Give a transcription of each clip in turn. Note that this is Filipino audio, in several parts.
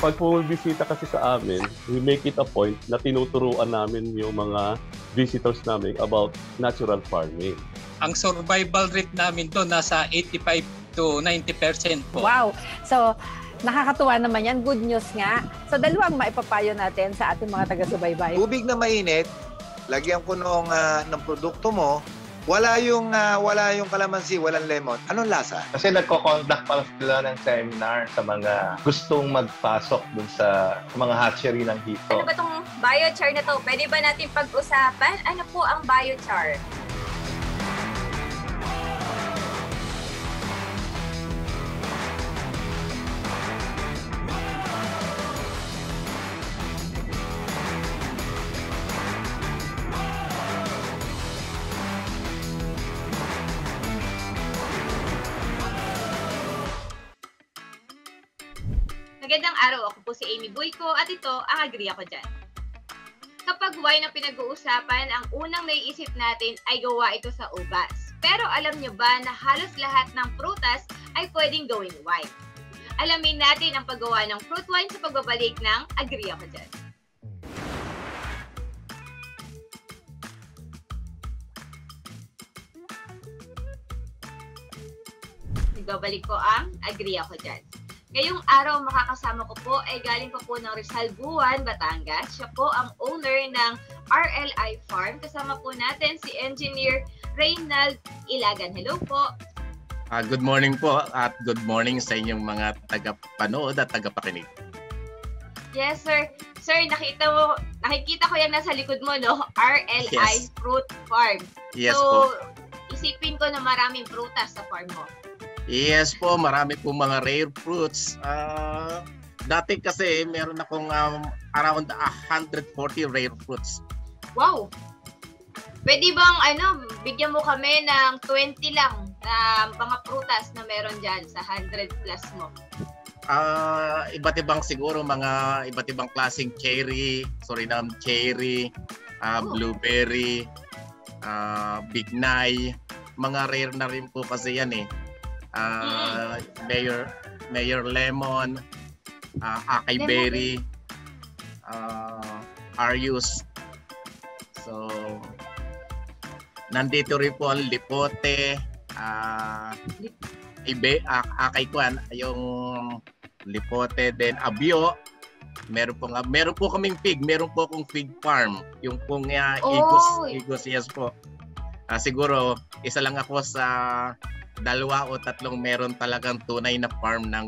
pag bumibisita kasi sa amin, we make it a point na tinuturuan namin yung mga visitors namin about natural farming. Ang survival rate namin doon nasa 85 to 90% po. Wow! So, nakakatuwa naman yan. Good news nga. So, dalawang maipapayo natin sa ating mga taga-subaybay. Tubig na mainit, lagyan ko nung, ah, ng produkto mo, wala yung ah, wala yung kalamansi, walang lemon. Anong lasa? Kasi nagko-conduct pa sila ng seminar sa mga gustong magpasok dun sa mga hatchery ng hito. Ano ba tong biochar na to? Pwede ba natin pag-usapan? Ano po ang biochar? Amy Boyko at ito ang Agri Ako Dyan. Kapag wine ang pinag-uusapan, ang unang naiisip natin ay gawa ito sa ubas. Pero alam nyo ba na halos lahat ng prutas ay pwedeng gawing wine? Alamin natin ang paggawa ng fruit wine sa pagbabalik ng Agri Ako Dyan. Nagbabalik ko ang Agri Ako Dyan. Ngayong araw makakasama ko po ay galing pa po ng Rizal Buwan, Batangas. Siya po ang owner ng RLI Farm. Kasama po natin si Engineer Reynald Ilagan. Hello po. Ah, good morning po at good morning sa inyong mga tagapanood at tagapakinig. Yes, sir. Sir, nakita mo, nakikita ko yan nasa likod mo, no? RLI Yes. Fruit Farm. Yes so, po. isipin ko na maraming prutas sa farm mo. Yes po, marami po mga rare fruits. Ah, dati kasi meron akong um, around 140 rare fruits. Wow! Pwede bang, ano, bigyan mo kami ng 20 lang na mga prutas na meron dyan sa 100 plus mo? Ah, iba't ibang siguro mga iba't ibang klaseng cherry, Suriname cherry, ah, Oh. blueberry, ah, bignay, mga rare na rin po kasi yan eh. Ah, mayor mayor lemon, ah, acai Lemon. berry, ah, arius. So nandito rin po ang lipote, ah, ibe, ah, akay kwan, yung lipote, then abyo, meron po nga, meron po kaming pig, meron po akong pig farm, yung pong uh, igos, Oy! igos, yes po. Ah, siguro, isa lang ako sa dalawa o tatlong meron talagang tunay na farm ng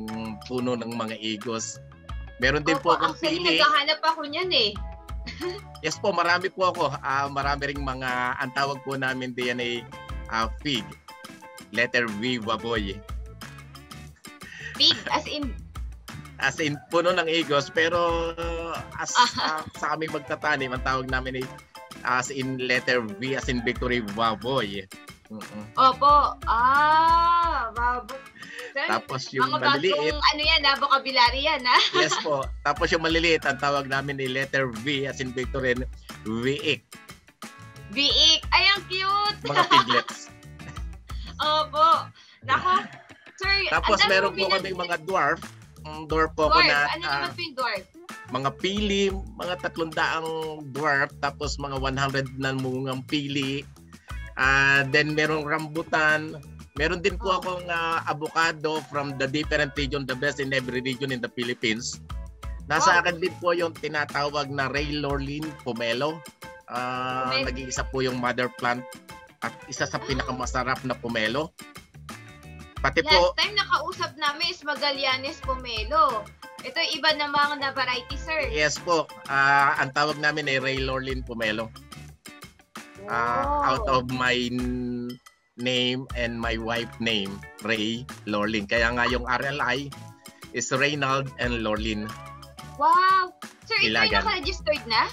puno ng mga igos. Meron din po Opo, akong actually, pili. naghahanap ako niyan eh. Yes po, marami po ako. Ah, marami ring mga, ang tawag po namin diyan ay ah, fig. Letter V, baboy. Pig, as in, As in, puno ng igos, pero as ah, sa aming magtatanim, ang tawag namin ay as in letter V, as in victory, baboy. Mm-mm. opo. Ah, babo. Sir, Tapos yung mga maliliit, bagong ano yan, ha? vocabulary yan, ha? yes po. Tapos yung maliliit, ang tawag namin ay letter V, as in victory, viik, Biik. Ay, ang cute! mga piglets. Opo. Nako, sir, Tapos meron po binag- kami mga dwarf, dwarf po Dwarf. ako na Ano ah, naman po yung dwarf? mga pili, mga tatlong daang dwarf, tapos mga 100 na mungang pili. Ah, then merong rambutan. Meron din po Oh. akong ah, avocado from the different region, the best in every region in the Philippines. Nasa Wow. akin din po yung tinatawag na Ray Lorlin Pomelo. Ah, Pomelo. nag-iisa po yung mother plant at isa sa pinakamasarap na pomelo. Pati po, Last time nakausap namin is Magallanes Pomelo. Ito yung iba namang na variety, sir. yes po, ah, ang tawag namin ay Ray Lorlin Pomelo. Ah, out Wow. of my name and my wife name, Ray Lorlin. Kaya nga yung RLI is Reynald and Lorlin. Wow! Sir, ito yung Ilagan. naka-registered na?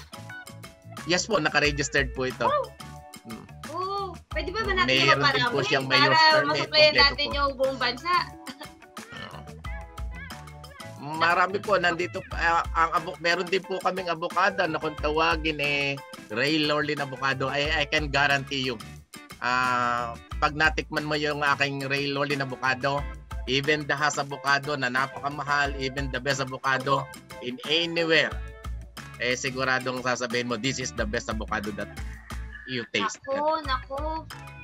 Yes po, naka-registered po ito. Oo. Pwede ba ba natin Meron yung maparami siyang para masuplayan natin po. yung buong bansa? Marami po nandito ah, ang abo, meron din po kaming avocado na kung tawagin eh Ray Lorlin avocado I, I can guarantee you. Ah, pag natikman mo yung aking Ray Lorlin avocado, even the Hass avocado na napakamahal, even the best avocado, in anywhere, eh siguradong sasabihin mo, this is the best avocado that you taste. Naku, naku.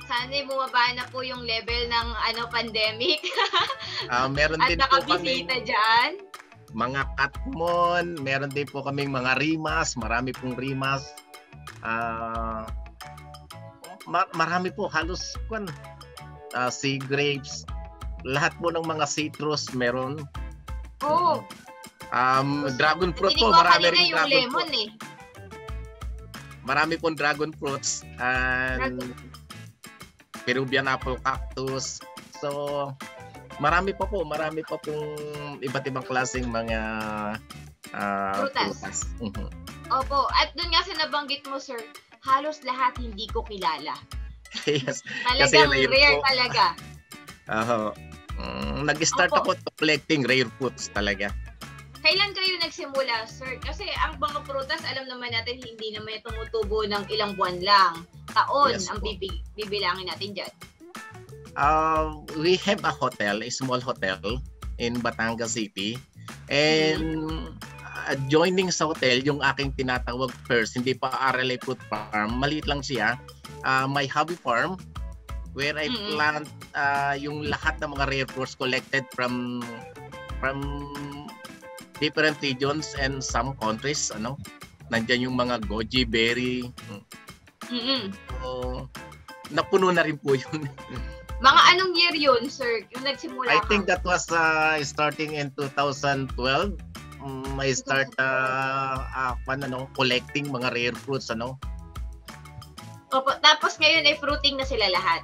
Sana bumaba na po yung level ng ano pandemic Ah, meron at din po kami dyan. mga katmon, meron din po kaming mga rimas, marami pong rimas. Ah, ma- marami po halos kwan ah, sea grapes, lahat po ng mga citrus meron. Oo. Um, dragon fruit po, marami rin yung dragon lemon fruit. eh. Marami pong dragon fruits and Dragon. Peruvian apple cactus. So, marami pa po, marami pa pong iba't ibang klaseng mga ah, Prutas. Mhm. Opo. At doon nga sa nabanggit mo, sir, halos lahat hindi ko kilala. yes. Talagang rare rare po. talaga. Aho. Mm, nag-start Opo. ako to collecting rare fruits talaga. Kailan kayo nagsimula, sir? Kasi ang mga prutas, alam naman natin, hindi naman tumutubo ng ilang buwan lang. Taon Yes ang bibi- bibilangin natin dyan. Uh, we have a hotel, a small hotel in Batangas City. And adjoining sa hotel, yung aking tinatawag first, hindi pa RLA Fruit Farm, maliit lang siya. Uh, my hobby farm where I Mm-mm. plant uh, yung lahat ng mga rare fruits collected from from different regions and some countries ano nandiyan yung mga goji berry mm so, napuno na rin po yun Mga anong year yun, sir? Yung nagsimula I ka? think that was uh, starting in 2012. Um, I start uh, uh, ano, collecting mga rare fruits ano. Opo, tapos ngayon ay fruiting na sila lahat.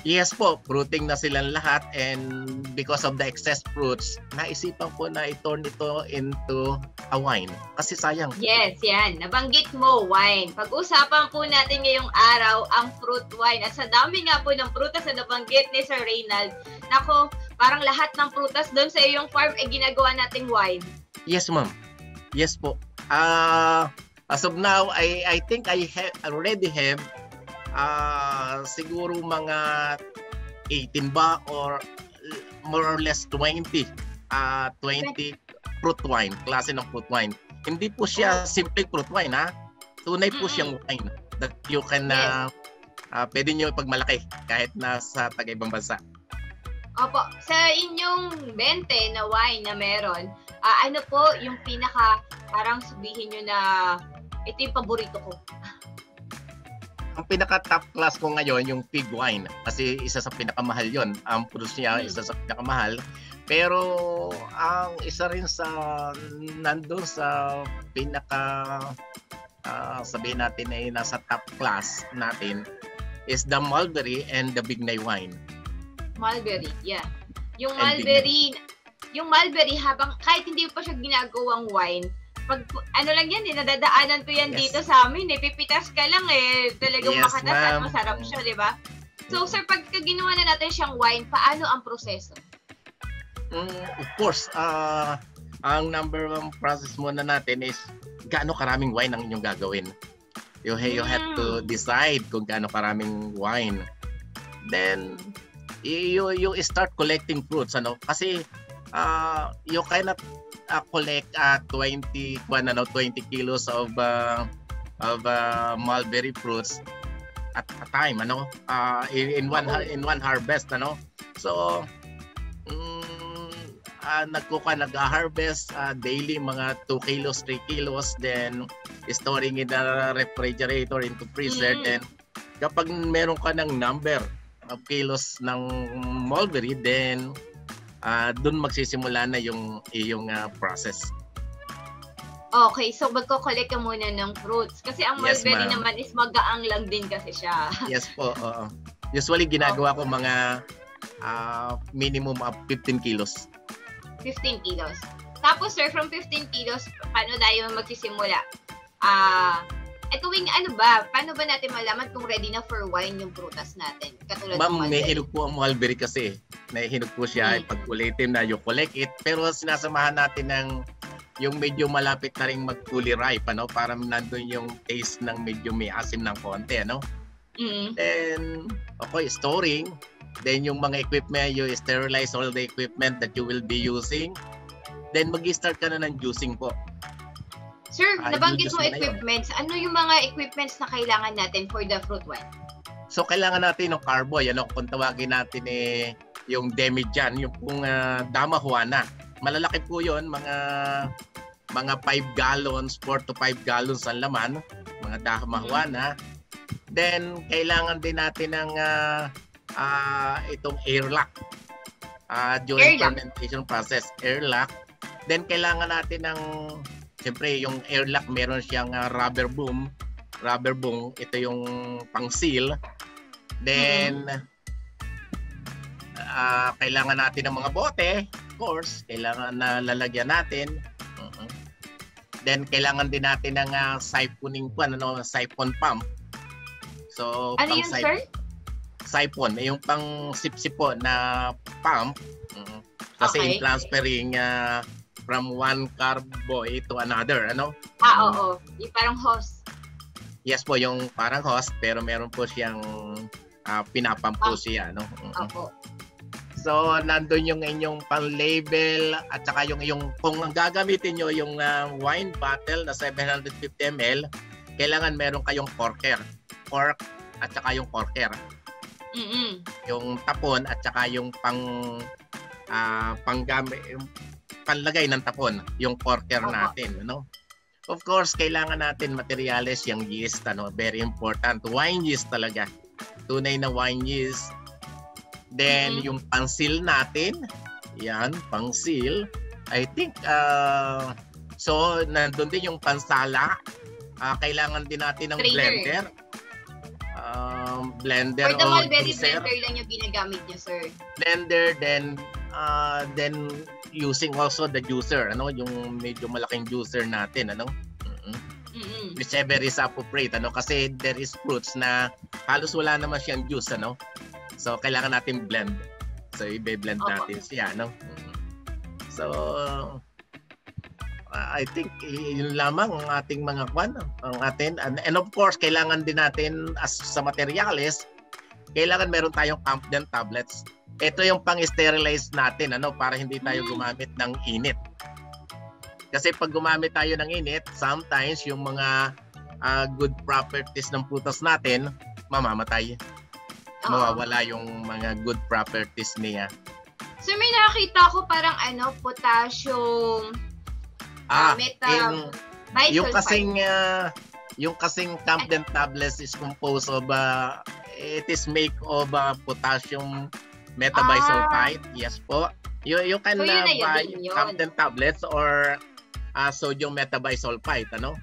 Yes po, fruiting na silang lahat and because of the excess fruits, naisipan ko na i-turn ito into a wine. Kasi sayang. Yes, yan. Nabanggit mo, wine. Pag-usapan po natin ngayong araw ang fruit wine. At sa dami nga po ng prutas na nabanggit ni Sir Reynald, nako, parang lahat ng prutas doon sa iyong farm ay ginagawa nating wine. Yes, ma'am. Yes po. Uh, as of now, I I think I have already have uh, siguro mga 18 ba or more or less 20 uh, 20 fruit wine, klase ng fruit wine. Hindi po siya simple fruit wine ha. Tunay po Mm-mm. siyang wine that you can uh, uh, pwede nyo pagmalaki kahit nasa taga-ibang bansa. Opo, sa inyong 20 na wine na meron, ah, ano po yung pinaka, parang sabihin nyo na ito yung paborito ko. ang pinaka top class ko ngayon yung pig wine. Kasi isa sa pinakamahal yon ang produce niya Hmm. isa sa pinakamahal. Pero ang isa rin sa nandun sa pinaka ah, sabihin natin ay nasa top class natin is the mulberry and the bignay wine. Mulberry, yeah. Yung mulberry, yung mulberry habang kahit hindi pa siya ginagawang wine, pag ano lang yan, eh, nadadaanan ko yan Yes. dito sa amin, eh. Pipitas ka lang eh, talagang Yes, makatas at masarap siya, di ba? So sir, pagka ginawa na natin siyang wine, paano ang proseso? Mm, of course ah, ang number one process muna natin is gaano karaming wine ang inyong gagawin you, you have to Mm. decide kung gaano karaming wine then you you start collecting fruits ano kasi uh, you cannot uh, collect uh, 20 kwan, ano 20 kilos of uh, of uh, mulberry fruits at a time ano? Uh, in, in one har- in one harvest ano? So mm, uh, nagkuka nag-harvest uh, daily mga 2 kilos 3 kilos then storing in the refrigerator into freezer Mm. then kapag meron ka ng number of kilos ng mulberry then uh, doon magsisimula na yung iyong uh, process Okay, so magko-collect ka muna ng fruits. Kasi ang Yes, mulberry naman is magaang lang din kasi siya. yes po oo usually ginagawa ko mga uh, minimum of 15 kilos 15 kilos. Tapos sir, from 15 kilos, paano tayo magsisimula? Ah, eh tuwing ano ba, paano ba natin malaman kung ready na for wine yung prutas natin? Katulad Ma'am, ng may hinog po ang mulberry kasi. Nahihinog po siya Mm. pag ulitin na you collect it. Pero sinasamahan natin ng yung medyo malapit na rin mag-fully ripe, ano? Para nandun yung taste ng medyo may asim ng konti, ano? Mm. Then, okay, storing. Then yung mga equipment, you sterilize all the equipment that you will be using. then mag-start ka na ng juicing po. Sir, Ah, nabanggit mo equipments. Ano yung mga equipments na kailangan natin for the fruit wine? So kailangan natin ng carboy, ano kung tawagin natin eh yung demijan, yung pong ah, dama juana. Malalaki po 'yon, mga mga 5 gallons, 4 to 5 gallons ang laman, mga dama Mhm. juana. Then kailangan din natin ng ah, ah, itong airlock. Ah, during Airlock. fermentation process, airlock. Then kailangan natin ng Siyempre, yung airlock meron siyang ah, rubber boom. Rubber boom, ito yung pang-seal. Then, ah, kailangan natin ng mga bote. Of course, kailangan na lalagyan natin. Mhm. Then, kailangan din natin ng uh, siphoning po, ano, siphon pump. So, Ano yun, sir? siphon, yung pang sipsipo na pump. Mhm. Kasi Okay. in transferring ah, from one carboy to another, ano? Ah, oo. Yung parang host. Yes po, yung parang host, pero meron po siyang ah, pinapump po Pump. siya, no? Mhm. Opo. So, nandun yung inyong pang-label at saka yung, yung kung ang gagamitin nyo yung ah, wine bottle na 750 ml, kailangan meron kayong corker. Cork at saka yung corker. Mm-mm. yung tapon at saka yung pang ah panggamit panlagay ng tapon, yung corker natin, ano? Of course, kailangan natin materyales yung yeast, ano, very important. Wine yeast talaga. Tunay na wine yeast. Then Mhm. yung pang-seal natin, yan, pang-seal. I think uh, so nandun din yung pansala. Ah, kailangan din natin ng Strainer. blender. Um, blender For the mulberry blender lang yung ginagamit niyo, sir. blender then uh, then using also the juicer ano yung medyo malaking juicer natin ano Mm-mm. Mm-mm. whichever is appropriate ano kasi there is fruits na halos wala naman siyang juice ano so kailangan natin blend so i-blend Opo. natin siya no Mm. so uh, I think yun lamang ang ating mga kwan ang atin and, and of course kailangan din natin as sa materials kailangan meron tayong Campden tablets ito yung pang-sterilize natin ano para hindi tayo Mm. gumamit ng init. Kasi pag gumamit tayo ng init, sometimes yung mga ah, good properties ng prutas natin mamamatay. Oo. Mawawala yung mga good properties niya. Sir, may nakakita ko parang ano, potassium, Ah, meta, in, yung kasing ah, yung kasing Campden tablets is composed of ah, it is make of ah, potassium metabisulfite. Yes po. You you can So, yun ah, yun, buy yun yun. Campden tablets or ah, sodium metabisulfite ano?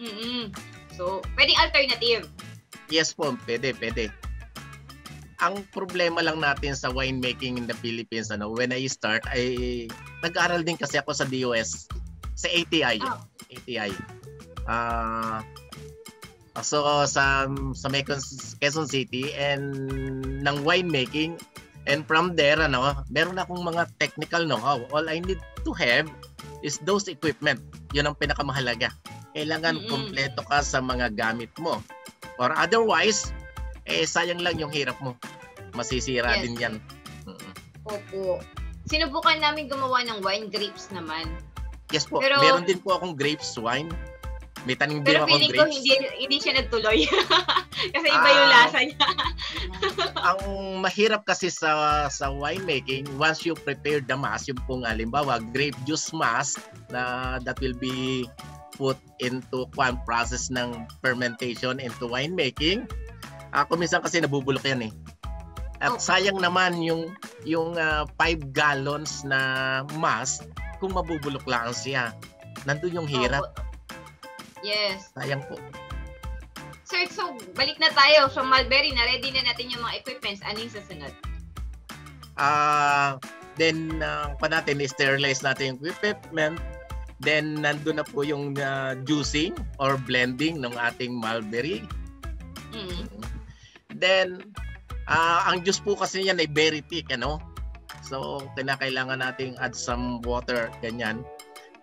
Mm-mm. So, pwedeng alternative. Yes po, pwede, pwede. Ang problema lang natin sa winemaking in the Philippines, ano, when I start, ay nag-aral din kasi ako sa DOS, sa ATI. Oh. ATI. Ah so sa sa Mekong, Quezon City and ng winemaking and from there ano meron akong mga technical know-how all I need to have is those equipment yun ang pinakamahalaga kailangan Mm-mm. kompleto ka sa mga gamit mo or otherwise eh sayang lang yung hirap mo masisira Yes. din yan. Opo. Sinubukan namin gumawa ng wine grapes naman. yes po Pero- meron din po akong grapes wine may tanim din Pero akong feeling ko grapes hindi hindi siya nagtuloy. Kasi iba yung Ah. lasa niya. ang mahirap kasi sa sa winemaking once you prepare the mass yung pong halimbawa grape juice mass na that will be put into one process ng fermentation into winemaking uh, minsan kasi nabubulok yan eh at Oh. sayang naman yung yung 5 gallons na mass kung mabubulok lang siya nandun yung hirap Opo. Yes. sayang po Sir, so balik na tayo sa Mulberry na ready na natin yung mga equipments. Ano yung susunod? Ah, then uh, pa natin sterilize natin yung equipment. Then nandun na po yung uh, juicing or blending ng ating mulberry. Mm. Then ah, ang juice po kasi niyan ay very thick, ano? So kinakailangan nating add some water ganyan.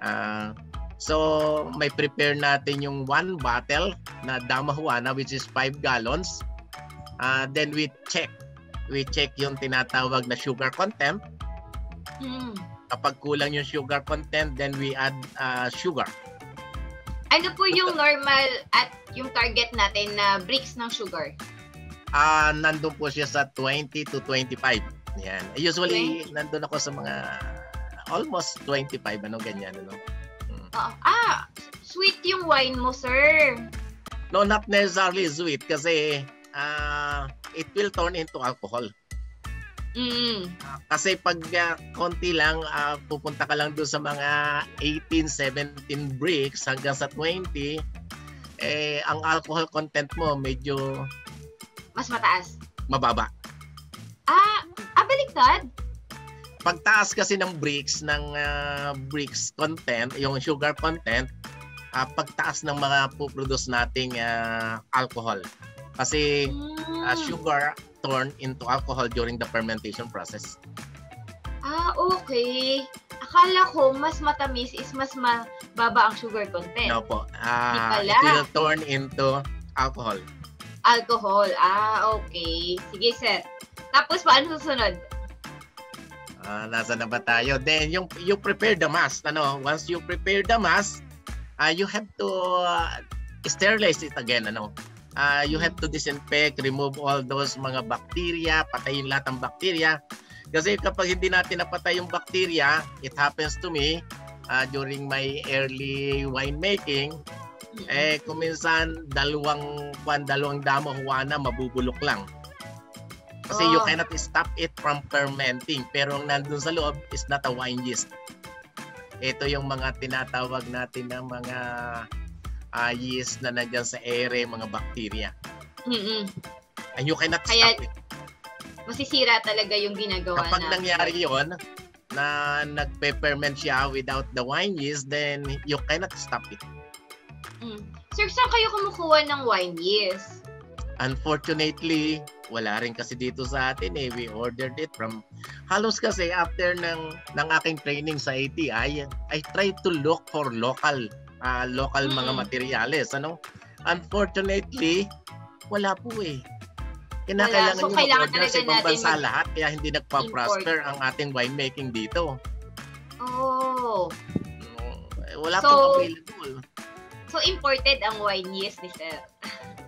Ah, so may prepare natin yung one bottle na Dama Juana which is 5 gallons. Ah, then we check we check yung tinatawag na sugar content Mm. Kapag kulang yung sugar content, then we add uh, sugar. Ano po yung normal at yung target natin na bricks ng sugar? Ah, nandun po siya sa 20 to 25. Yan. Usually, nandun ako sa mga almost 25, ano ganyan, ano. Oo. Ah, sweet yung wine mo, sir. No, not necessarily sweet kasi ah it will turn into alcohol. Mm. Kasi pag ah, konti lang, ah, pupunta ka lang doon sa mga 18, 17 bricks hanggang sa 20, eh, ang alcohol content mo medyo Mas mataas. mababa. Ah, ah, baliktad. Pagtaas kasi ng bricks, ng ah, bricks content, yung sugar content, ah, pagtaas ng mga puproduce nating ah, alcohol. Kasi ah, sugar turn into alcohol during the fermentation process. Ah, okay. Akala ko mas matamis is mas mababa ang sugar content. No po. Ah, pala. it will turn into alcohol. Alcohol. Ah, okay. Sige, sir. Tapos paano susunod? Ah, nasa na ba tayo? Then yung you prepare the mass, ano, once you prepare the mass, ah, you have to ah, sterilize it again, ano. Ah, you have to disinfect, remove all those mga bacteria, patayin lahat ng bacteria. Kasi kapag hindi natin napatay yung bacteria, it happens to me ah, during my early winemaking, eh kung minsan dalawang kwan dalawang damo huwana mabubulok lang. Kasi you Oh. cannot stop it from fermenting. Pero ang nandun sa loob is not a wine yeast. Ito yung mga tinatawag natin na mga ah, yeast na nandyan sa ere, mga bacteria. Mm-mm. And you cannot Kaya- stop it. Masisira talaga yung ginagawa Kapag na. nangyari yon na nagpe-ferment siya without the wine yeast, then you cannot stop it. Mm. Sir, saan kayo kumukuha ng wine yeast? Unfortunately, wala rin kasi dito sa atin eh. We ordered it from halos kasi after ng ng aking training sa ATI, I try to look for local ah, local mga Mm-mm. materyales, ano? Unfortunately, wala po eh. Kinakailangan So, kailangan mag-order sa ibang bansa lahat kaya hindi nagpa-prosper ang ating winemaking dito. Oh. Mm, Wala So- pong available. So, imported ang wine yeast ni sir.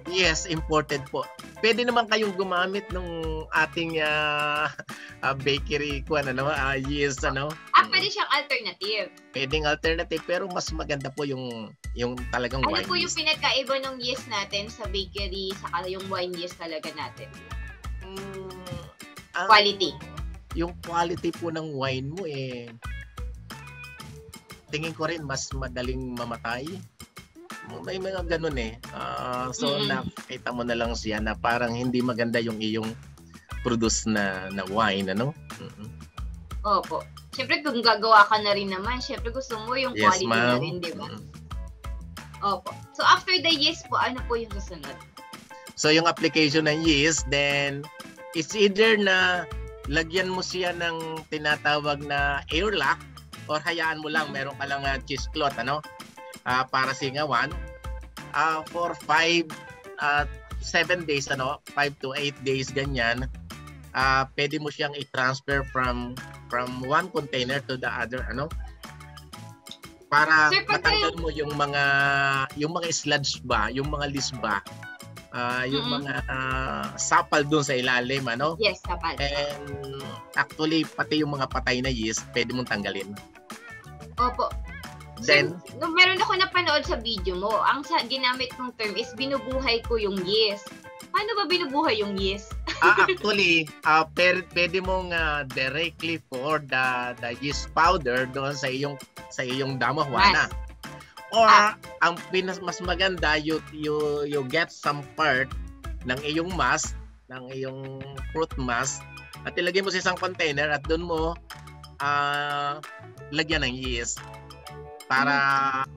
Yes, imported po. Pwede naman kayong gumamit ng ating ah, ah, bakery ko ano ah, yeast ano. Ah, pwede siyang alternative. Pwedeng alternative pero mas maganda po yung yung talagang Ano wine po yung pinagkaiba ng yeast natin sa bakery saka yung wine yeast talaga natin? Mm, ang- Quality. Yung quality po ng wine mo eh tingin ko rin mas madaling mamatay. May mga ganun eh. Ah, so Mm-mm. nakita mo na lang siya na parang hindi maganda yung iyong produce na na wine ano. Mm-mm. Opo. Siyempre, kung gagawa ka na rin naman, siyempre gusto mo yung Yes, quality na ma'am. rin, di ba? Mm. Opo. So, after the yeast po, ano po yung susunod? So yung application ng yeast, then it's either na lagyan mo siya ng tinatawag na airlock or hayaan mo lang, meron ka lang uh, cheesecloth, ano? Ah, para singawan. Ah, for 5, uh, 7 days, ano? 5 to 8 days, ganyan. Ah, pwede mo siyang i-transfer from from one container to the other, ano? Para Sir, matanggal mo yung mga yung mga sludge ba, yung mga list ba, ah, yung Mm-mm. mga ah, sapal doon sa ilalim, ano? Yes, kapal. And actually, pati yung mga patay na yeast, pwede mong tanggalin. Opo. Then, Sir, no, meron ako napanood sa video mo. Ang sa ginamit mong term is binubuhay ko yung yeast. Paano ba binubuhay yung yeast? ah, actually, ah, per, pwede mong ah, directly pour the, the yeast powder doon sa iyong sa iyong damahwana. Or, Ah. ang pinas, mas maganda, you, you, you get some part ng iyong mass, ng iyong fruit mass, at ilagay mo sa isang container at doon mo ah, lagyan ng yeast para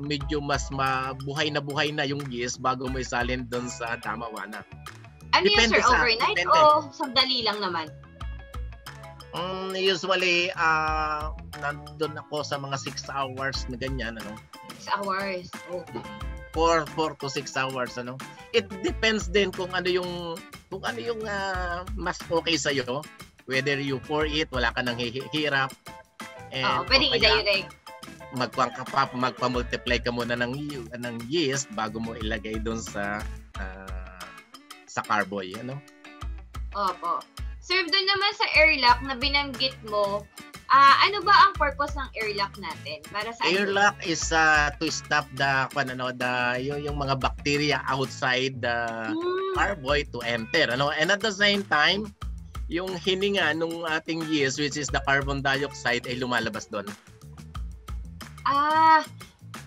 medyo mas mabuhay na buhay na yung yeast bago mo isalin doon sa damawana. Ano Depende yun, sir? sa- Overnight depende. o sandali lang naman? Mm, usually, ah nandun ako sa mga 6 hours na ganyan, ano? 6 hours. Oh. 4, 4 to 6 hours, ano? It depends din kung ano yung, kung ano yung ah, mas okay sa'yo. Whether you pour it, wala ka nang hi- hirap. And Oo, pwedeng kaya, i-direct. Magpang pa, magpa-multiply ka muna ng ng yeast bago mo ilagay doon sa ah, sa carboy, ano? Opo. Sir, doon naman sa airlock na binanggit mo, ah ano ba ang purpose ng airlock natin? Para sa Airlock is uh, to stop the ano the yung, yung mga bacteria outside the Hmm, carboy to enter, ano? And at the same time, yung hininga nung ating yeast which is the carbon dioxide ay lumalabas doon. Ah,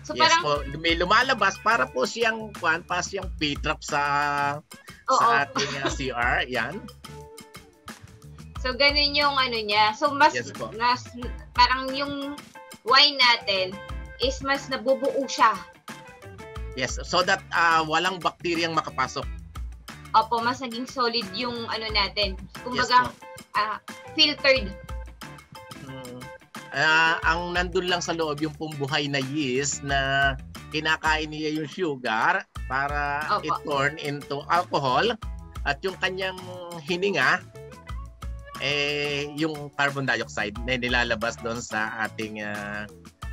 so yes parang, po, may lumalabas para po siyang kwan, para siyang P-trap sa oo. sa ating uh, CR, yan. So, ganun yung ano niya. So, mas, Yes po. mas, parang yung wine natin is mas nabubuo siya. Yes, so that uh, walang bakteriyang makapasok. Opo, mas naging solid yung ano natin. Yes Kumbaga, po. ah, filtered. Ah, ang nandun lang sa loob yung pumbuhay na yeast na kinakain niya yung sugar para Opo. i-turn into alcohol at yung kanyang hininga eh yung carbon dioxide na nilalabas doon sa ating ah,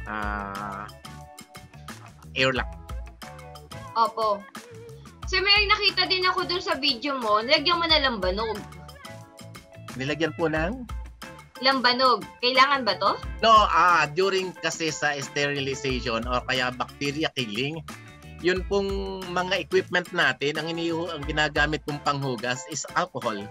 ah, airlock. Opo. Sir, may nakita din ako dun sa video mo, nilagyan mo na lambanog. Nilagyan po ng Lambanog. Kailangan ba to? No, ah, during kasi sa sterilization or kaya bacteria killing, yun pong mga equipment natin, ang, inihu, ang ginagamit kong panghugas is alcohol.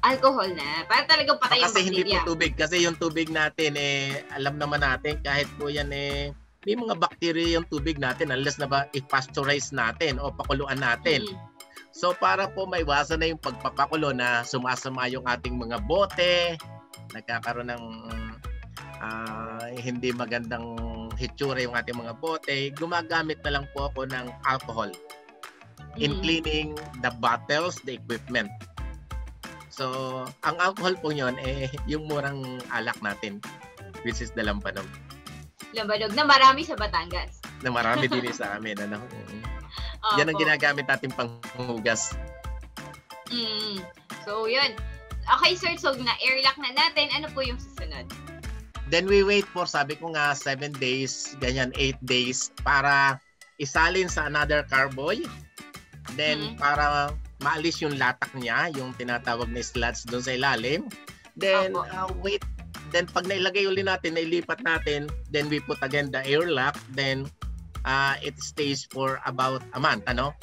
Alcohol na. Para talagang patay yung kasi hindi po tubig. Kasi yung tubig natin, eh, alam naman natin, kahit po yan, eh, may mga bacteria yung tubig natin unless na ba i-pasteurize natin o pakuluan natin. Mm. So para po maiwasan na yung pagpapakulo na sumasama yung ating mga bote, nagkakaroon ng ah, hindi magandang hitsura yung ating mga bote, gumagamit na lang po ako ng alcohol in Mm. cleaning the bottles, the equipment. So, ang alcohol po yun, eh, yung murang alak natin, which is the lampanog, Lambanog na marami sa Batangas. na marami din eh sa amin. Ano? Yan ang Opo. ginagamit natin panghugas. Mm. So, yun. Okay, sir. So, na-airlock na natin. Ano po yung susunod? Then we wait for, sabi ko nga, 7 days, ganyan, 8 days, para isalin sa another carboy. Then, Mhm. para maalis yung latak niya, yung tinatawag na sludge doon sa ilalim. Then, Opo. uh, wait. Then, pag nailagay uli natin, nailipat natin, then we put again the airlock. Then, uh, it stays for about a month, ano?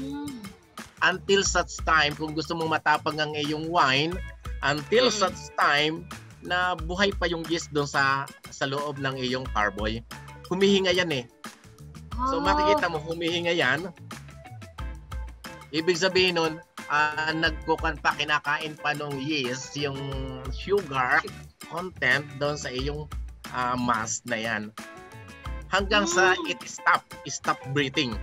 Mm. Until such time kung gusto mong matapang ang iyong wine until Mm. such time na buhay pa yung yeast doon sa sa loob ng iyong carboy. Humihinga yan eh. So Oh. makikita mo humihinga yan. Ibig sabihin nun, ah, nagkukan pa, kinakain pa nung yeast yung sugar content doon sa iyong ah, mass na yan. Hanggang sa Mm. it stop, stop breathing.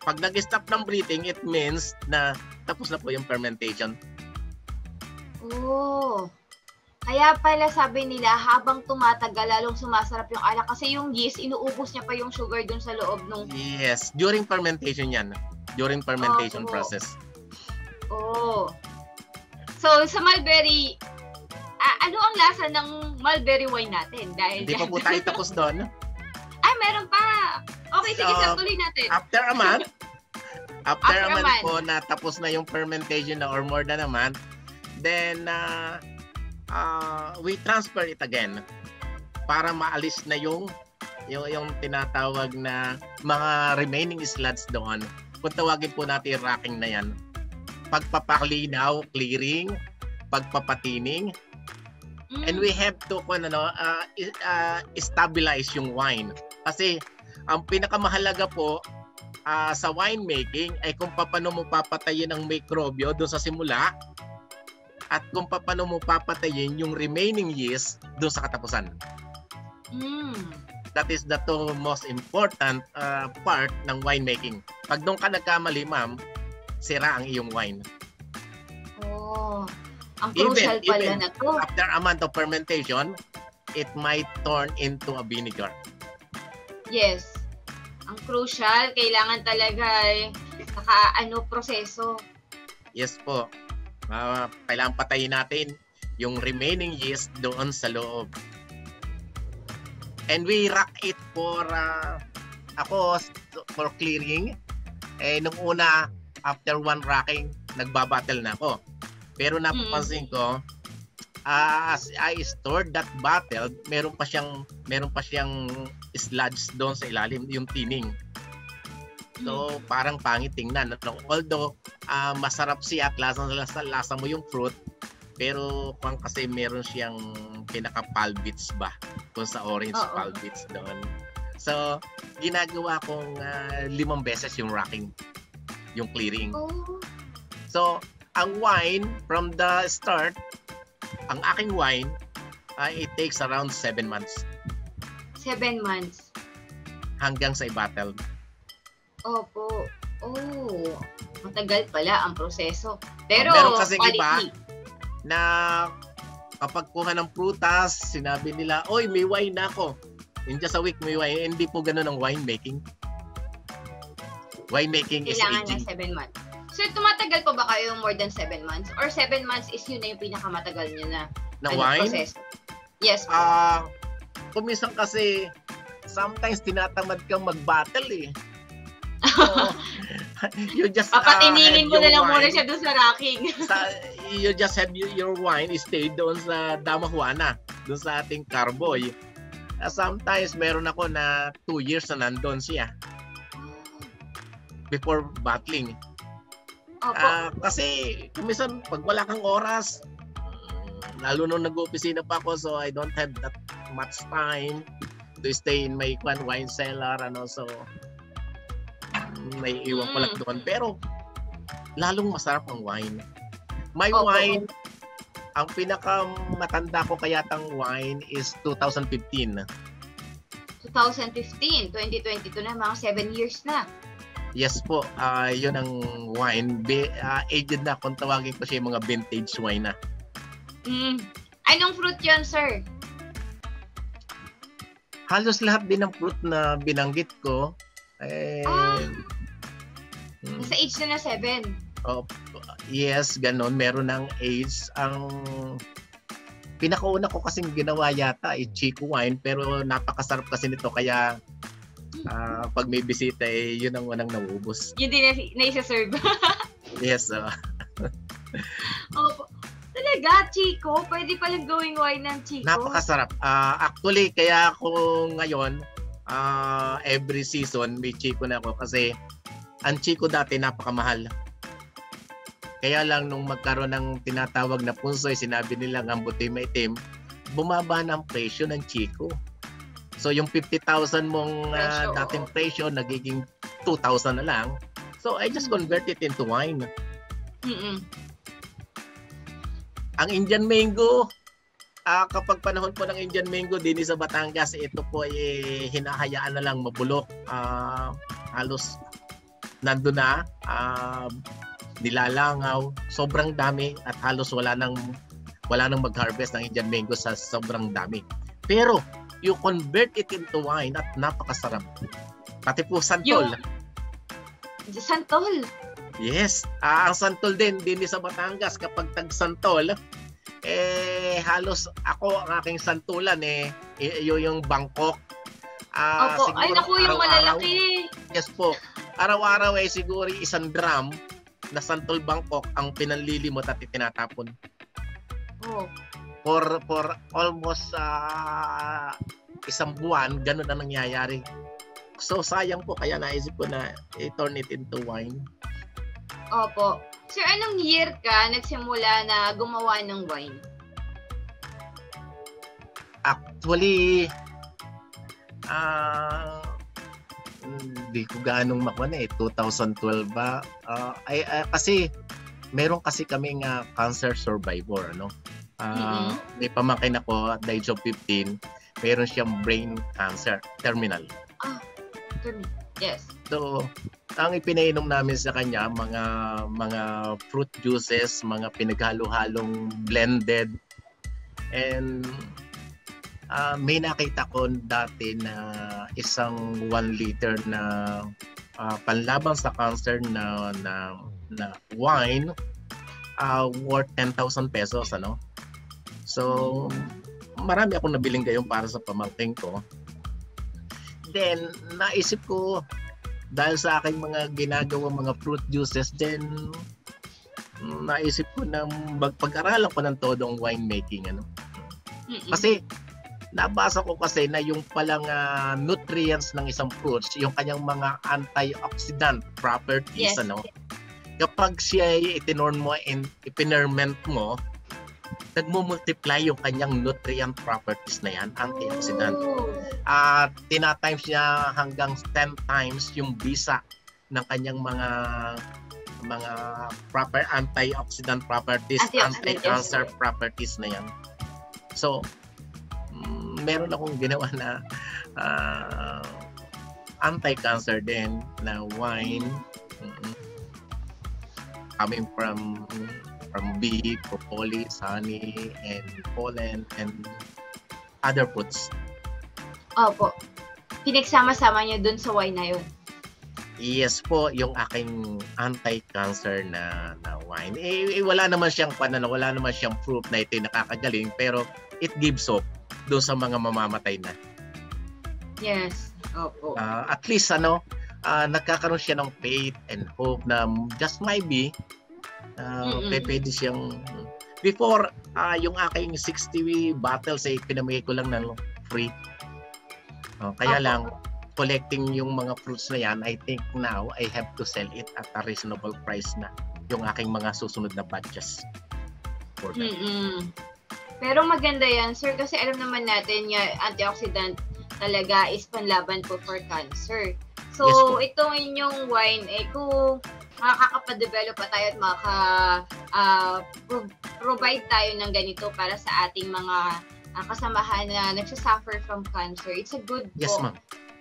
Pag nag-stop ng breathing, it means na tapos na po yung fermentation. Oh. Kaya pala sabi nila, habang tumatagal, lalong sumasarap yung alak. Kasi yung yeast, inuubos niya pa yung sugar dun sa loob nung... Yes, during fermentation yan. During fermentation Oo. process. Oh. So, sa mulberry, ah, ano ang lasa ng mulberry wine natin? Dahil Hindi pa po tayo tapos doon. Ay, meron pa! Okay, sige, So, tuloy natin. After a month, after, After a month month. po na tapos na yung fermentation na or more than a month, then uh, uh, we transfer it again para maalis na yung yung, yung tinatawag na mga remaining sludge doon. Kung tawagin po natin racking na yan. Pagpapaklinaw, clearing, pagpapatining, Mm. and we have to ano uh, uh, stabilize yung wine kasi ang pinakamahalaga po ah, sa winemaking ay kung paano mo papatayin ang mikrobyo doon sa simula at kung paano mo papatayin yung remaining yeast doon sa katapusan. Mm. That is the two most important ah, part ng winemaking. Pag doon ka nagkamali, ma'am, sira ang iyong wine. Oh. Ang Even- crucial pala even- na to. After a month of fermentation, it might turn into a vinegar. Yes. Ang crucial, kailangan talaga eh, naka ano proseso. Yes po. Ah, kailangan patayin natin yung remaining yeast doon sa loob. And we rack it for uh, ako for clearing. Eh nung una after one racking, nagbabattle na ako. Pero napapansin ko ah, as I stored that bottle, meron pa siyang meron pa siyang sludge doon sa ilalim, yung tining. So, parang pangit tingnan. Although, ah, masarap siya at lasa, lasa, lasa mo yung fruit, pero kung kasi meron siyang pinaka palbits ba kung sa orange Oo. palbits doon. So, ginagawa kong ah, limang beses yung racking, yung clearing. Oh. So, ang wine from the start, ang aking wine, ah, it takes around 7 months Seven months. hanggang sa i-bottle. Opo. Oh. Matagal pala ang proseso. Pero, Meron kasing quality. na kapag kuha ng prutas, sinabi nila, Oy, may wine na ako. In just a week, may wine. Hindi po ganun ang winemaking. Winemaking is Kailangan aging. ng seven months. So, tumatagal pa ba kayo more than seven months? Or seven months is yun na yung pinakamatagal nyo na, Na ano, wine? proseso? Yes po. Ah, kuminsan kasi, sometimes tinatamad kang mag-battle eh. So, you just uh, Papatininin have mo na lang muna siya doon sa racking. sa, you just have your, your wine stay doon sa Damajuana, doon sa ating carboy. Uh, sometimes meron ako na 2 years na nandun siya before battling. Opo. Ah, kasi kumisan pag wala kang oras, lalo nung nag-opisina pa ako so I don't have that much time to stay in my kwan wine cellar ano so may iwan ko lang Mm. doon pero lalong masarap ang wine. My Opo. wine ang pinaka matanda ko kayatang wine is 2015. 2015, 2022 na, mga 7 years na. Yes po, ah yun ang wine. Be, ah, aged na kung tawagin ko siya yung mga vintage wine na. Mm. Anong fruit yun, sir? halos lahat din ng fruit na binanggit ko eh Ah. mm, Nasa age na na 7. oh, yes ganon meron ng age ang pinakauna ko kasing ginawa yata ay Chico wine pero napakasarap kasi nito kaya ah, pag may bisita eh yun ang unang nauubos Yun din na, na isa-serve. yes ah. Opo. Talaga, Chico? Pwede palang gawing wine ng Chico? napakasarap Ah, actually kaya ako ngayon ah, every season may Chico na ako kasi ang Chico dati napakamahal Kaya lang nung magkaroon ng tinatawag na punsoy, sinabi nila ang buti maitim, bumaba na ang presyo ng Chico. So yung 50,000 mong Presyo, dating presyo, nagiging 2,000 na lang. So I just convert it into wine. Mm-mm. Ang Indian mango, ah, kapag panahon po ng Indian mango din sa Batangas, ito po ay eh, hinahayaan na lang mabulok. Ah, halos nandun na, ah, nilalangaw, sobrang dami at halos wala nang wala nang mag-harvest ng Indian mango sa sobrang dami. Pero you convert it into wine at napakasarap. Pati po santol. Santol. Yes, ah, ang santol din din sa Batangas kapag tag santol eh halos ako ang aking santulan eh y- y- yung Bangkok. Ah, Opo. Ay, siguro naku, yung malalaki. Yes po. Araw-araw eh siguro isang drum na santol Bangkok ang pinanlilimot at itinatapon Oh. for for almost ah, isang buwan ganun ang nangyayari. So sayang po kaya naisip ko na i-turn it into wine. Opo. Sir, anong year ka nagsimula na gumawa ng wine? Actually, ah hindi ko ganong makuha eh. 2012 ba? Ah, ay, ah, kasi, meron kasi kaming ah, cancer survivor, ano? Ah, May pamangkin ako at the age of 15, meron siyang brain cancer, terminal. Yes. So, ang ipinainom namin sa kanya, mga mga fruit juices, mga pinaghalo-halong blended. And ah, may nakita ko dati na isang 1 liter na ah, panlaban sa cancer na na, na wine ah, worth 10,000 pesos ano. So marami akong nabiling gayon para sa pamangking ko. Then naisip ko dahil sa aking mga ginagawa mga fruit juices then naisip ko na magpag-aralan ko ng todong winemaking ano Mm-mm. kasi nabasa ko kasi na yung palang ah, nutrients ng isang fruits, yung kanyang mga antioxidant properties, Yes. ano, kapag siya ay itinorn mo and ipinerment mo, nagmumultiply yung kanyang nutrient properties na yan, antioxidant. At tinatimes niya hanggang 10 times yung bisa ng kanyang mga mga proper antioxidant properties, anti-cancer properties na yan. So, mm, meron akong ginawa na ah, anti-cancer din na wine. Mm, coming from from bee, propolis, honey, and pollen, and other fruits. Opo. Pinagsama-sama niyo dun sa wine na yun. Yes po, yung aking anti-cancer na, na wine. Eh, eh, wala naman siyang panano, wala naman siyang proof na ito nakakagaling, pero it gives hope doon sa mga mamamatay na. Yes. Opo. Ah, at least ano, ah, nagkakaroon siya ng faith and hope na just might be uh, Mm-mm. pwede siyang before ah, yung aking 60 bottles ay pinamigay ko lang ng free. Oh, kaya Opo. lang collecting yung mga fruits na yan, I think now I have to sell it at a reasonable price na yung aking mga susunod na batches. Mm-mm. Pero maganda yan, sir, kasi alam naman natin yung antioxidant talaga is panlaban po for cancer. So, Yes po. itong inyong wine, eh, kung makakapag-develop pa tayo at maka ah, pro- provide tayo ng ganito para sa ating mga ah, kasamahan na nagsasuffer from cancer, it's a good Yes, po,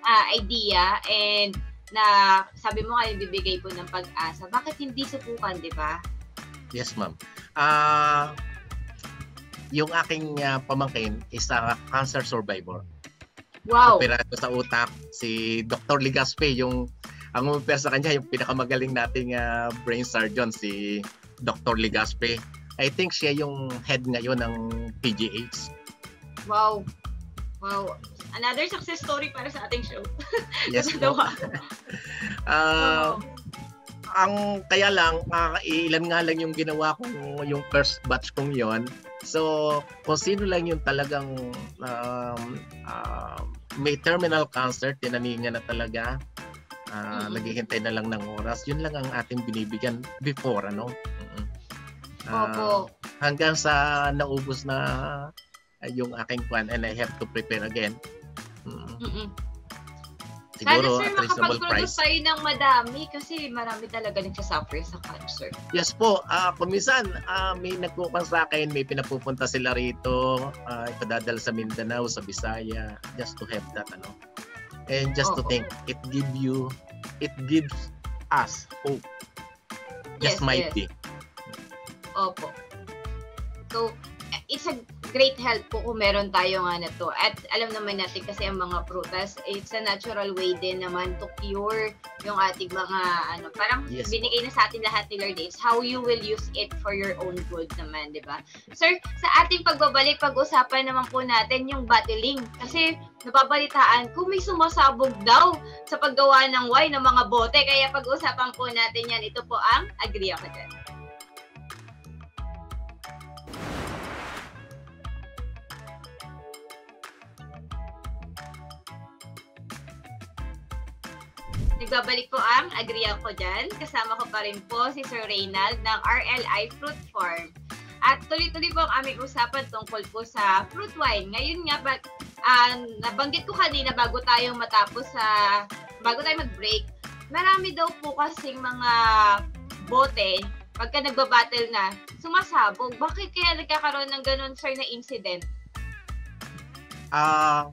ah, idea and na sabi mo nga bibigay po ng pag-asa. Bakit hindi subukan, di ba? Yes, ma'am. Ah, yung aking ah, pamangkin is a cancer survivor. Wow! operado sa utak si Dr. Ligaspe yung ang umipera sa kanya yung pinakamagaling nating ah, brain surgeon si Dr. Ligaspe I think siya yung head ngayon ng PGH Wow. Wow. Another success story para sa ating show. yes po. Dalawa. Ah, ang kaya lang ah, ilan nga lang yung ginawa kong yung first batch kong yon so kung sino lang yung talagang um, ah, may terminal cancer tinaningan na talaga ah, Mhm. naghihintay na lang ng oras yun lang ang ating binibigyan before ano. Ah, Opo. hanggang sa naubos na yung aking plan and I have to prepare again Mm, Mm-mm. Sana siguro sir, at reasonable price tayo ng madami kasi marami talaga nagsasuffer sa cancer. Yes po, ah kung minsan ah, may nagkukan sa akin, may pinapupunta sila rito, uh, ipadadala sa Mindanao, sa Bisaya, just to have that ano. And just to Opo. think, it give you, it gives us hope. Yes, Just might yes. be. Opo. So, it's a great help po kung meron tayo nga na to. At alam naman natin kasi ang mga prutas, it's a natural way din naman to cure yung ating mga ano, parang Yes. binigay na sa atin lahat ni Lord is how you will use it for your own good naman, di ba? Sir, sa ating pagbabalik, pag-usapan naman po natin yung bottling. Kasi napabalitaan, kung may sumasabog daw sa paggawa ng wine ng mga bote, kaya pag-usapan po natin yan. Ito po ang Agree Ako Dyan. Nagbabalik po ang Agree Ako Dyan. Kasama ko pa rin po si Sir Reynald ng RLI Fruit Farm. At tuloy-tuloy po ang aming usapan tungkol po sa fruit wine. Ngayon nga, ba, ah, nabanggit ko kanina bago tayo matapos sa, bago tayo mag-break, marami daw po kasing mga bote, pagka nagbabattle na, sumasabog. Bakit kaya nagkakaroon ng ganun, sir, na incident? Ah,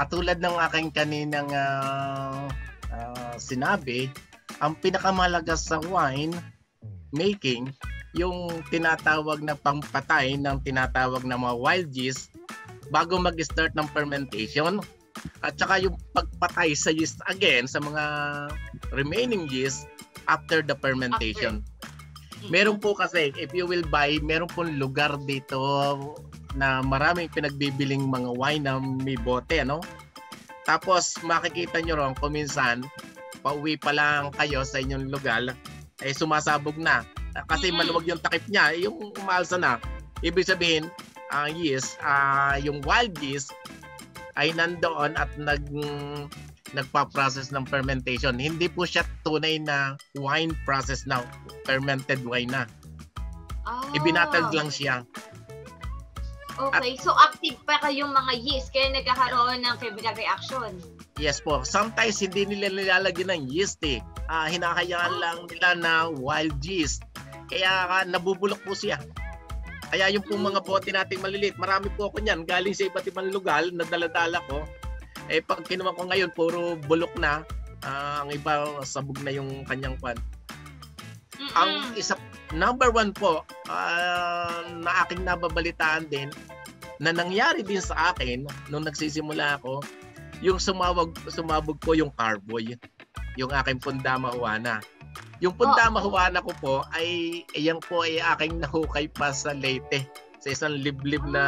katulad ng aking kaninang ah, ah, sinabi, ang pinakamalaga sa wine making, yung tinatawag na pampatay ng tinatawag na mga wild yeast bago mag-start ng fermentation at saka yung pagpatay sa yeast again sa mga remaining yeast after the fermentation. Meron po kasi, if you will buy, meron po lugar dito na maraming pinagbibiling mga wine na may bote, ano? Tapos makikita nyo ron kung minsan pauwi pa lang kayo sa inyong lugar eh sumasabog na. Kasi Mm-mm. maluwag yung takip niya, eh, yung umalsa na. Ibig sabihin, ang yeast, ah, yung wild yeast ay nandoon at nag nagpa-process ng fermentation. Hindi po siya tunay na wine process na fermented wine na. Ah, Ibinatag lang siya. Okay, so active pa kayong mga yeast kaya nagkakaroon ng chemical reaction. Yes po. Sometimes hindi nila nilalagyan ng yeast eh. Ah, hinahayaan lang nila na wild yeast. Kaya ka, nabubulok po siya. Kaya yung pong mga bote nating maliliit, marami po ako niyan. Galing sa iba't ibang lugar, nadaladala ko. Eh pag kinuha ko ngayon, puro bulok na. Ah, ang iba, sabog na yung kanyang pan. Mm-mm. Ang isa, number one po, ah, na aking nababalitaan din, na nangyari din sa akin nung nagsisimula ako, yung sumawag, sumabog po yung carboy, yung aking pundama huwana. Yung pundama Oo. huwana ko po ay, iyan po ay aking nahukay pa sa Leyte, sa isang liblib na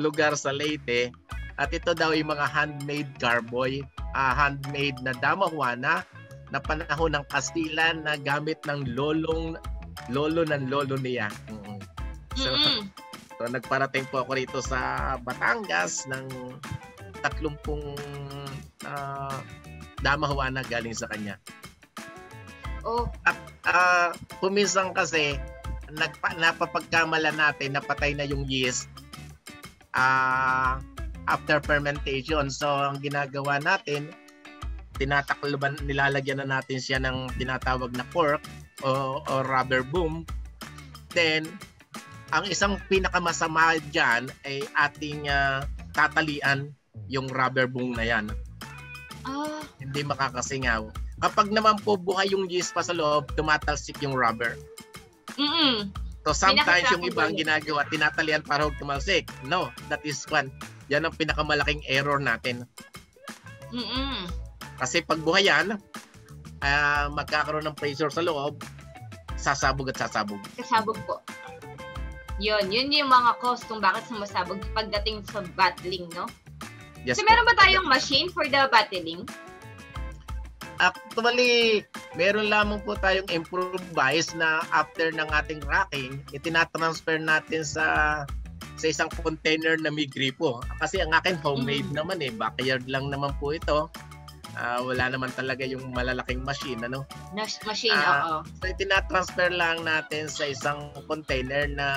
lugar sa Leyte. At ito daw yung mga handmade carboy, ah, handmade na dama huwana, na panahon ng Kastila na gamit ng lolong lolo ng lolo niya. Mm. So, so nagparating po ako rito sa Batangas ng 30 uh, damahuan na galing sa kanya. Oh, Ah, kuminsan kasi nagpa, napapagkamala natin napatay na yung yeast ah after fermentation. So ang ginagawa natin tinatakloban nilalagyan na natin siya ng tinatawag na cork o, o rubber boom. Then ang isang pinakamasama diyan ay ating ah, tatalian yung rubber boom na yan ah, hindi makakasingaw. Kapag naman po buhay yung yeast pa sa loob, tumatalsik yung rubber. mm So sometimes yung ibang ginagawa, tinatalian para huwag tumalsik. No, that is one. Yan ang pinakamalaking error natin. mm Kasi pag buhay yan, ah, magkakaroon ng pressure sa loob, sasabog at sasabog. Kasabog po. Yun, yun yung mga cause kung bakit sumasabog pagdating sa battling, no? Yes So, meron ba tayong machine for the battling? Actually, meron lamang po tayong improvised na after ng ating racking, itinatransfer natin sa sa isang container na may gripo. Kasi ang akin homemade Mm. naman eh, backyard lang naman po ito. Ah, wala naman talaga yung malalaking machine ano. Nas- Machine, Ah. oo. So itinatransfer lang natin sa isang container na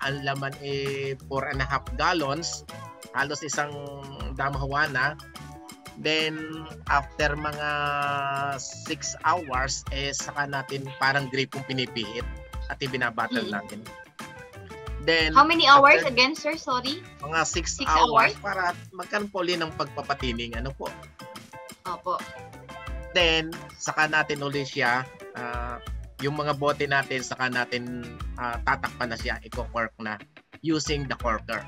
ang laman eh 4 and a half gallons, halos isang damahawana. Then after mga 6 hours eh saka natin parang grapong pinipihit at ibinabattle Mm. natin. Then How many hours after again, sir? Sorry? mga 6 Six hours, hours? para magkaroon po ulit ng pagpapatining ano po. Opo. Then, saka natin ulit siya, ah, yung mga bote natin, saka natin ah, tatakpan na siya, i-cork na using the corker.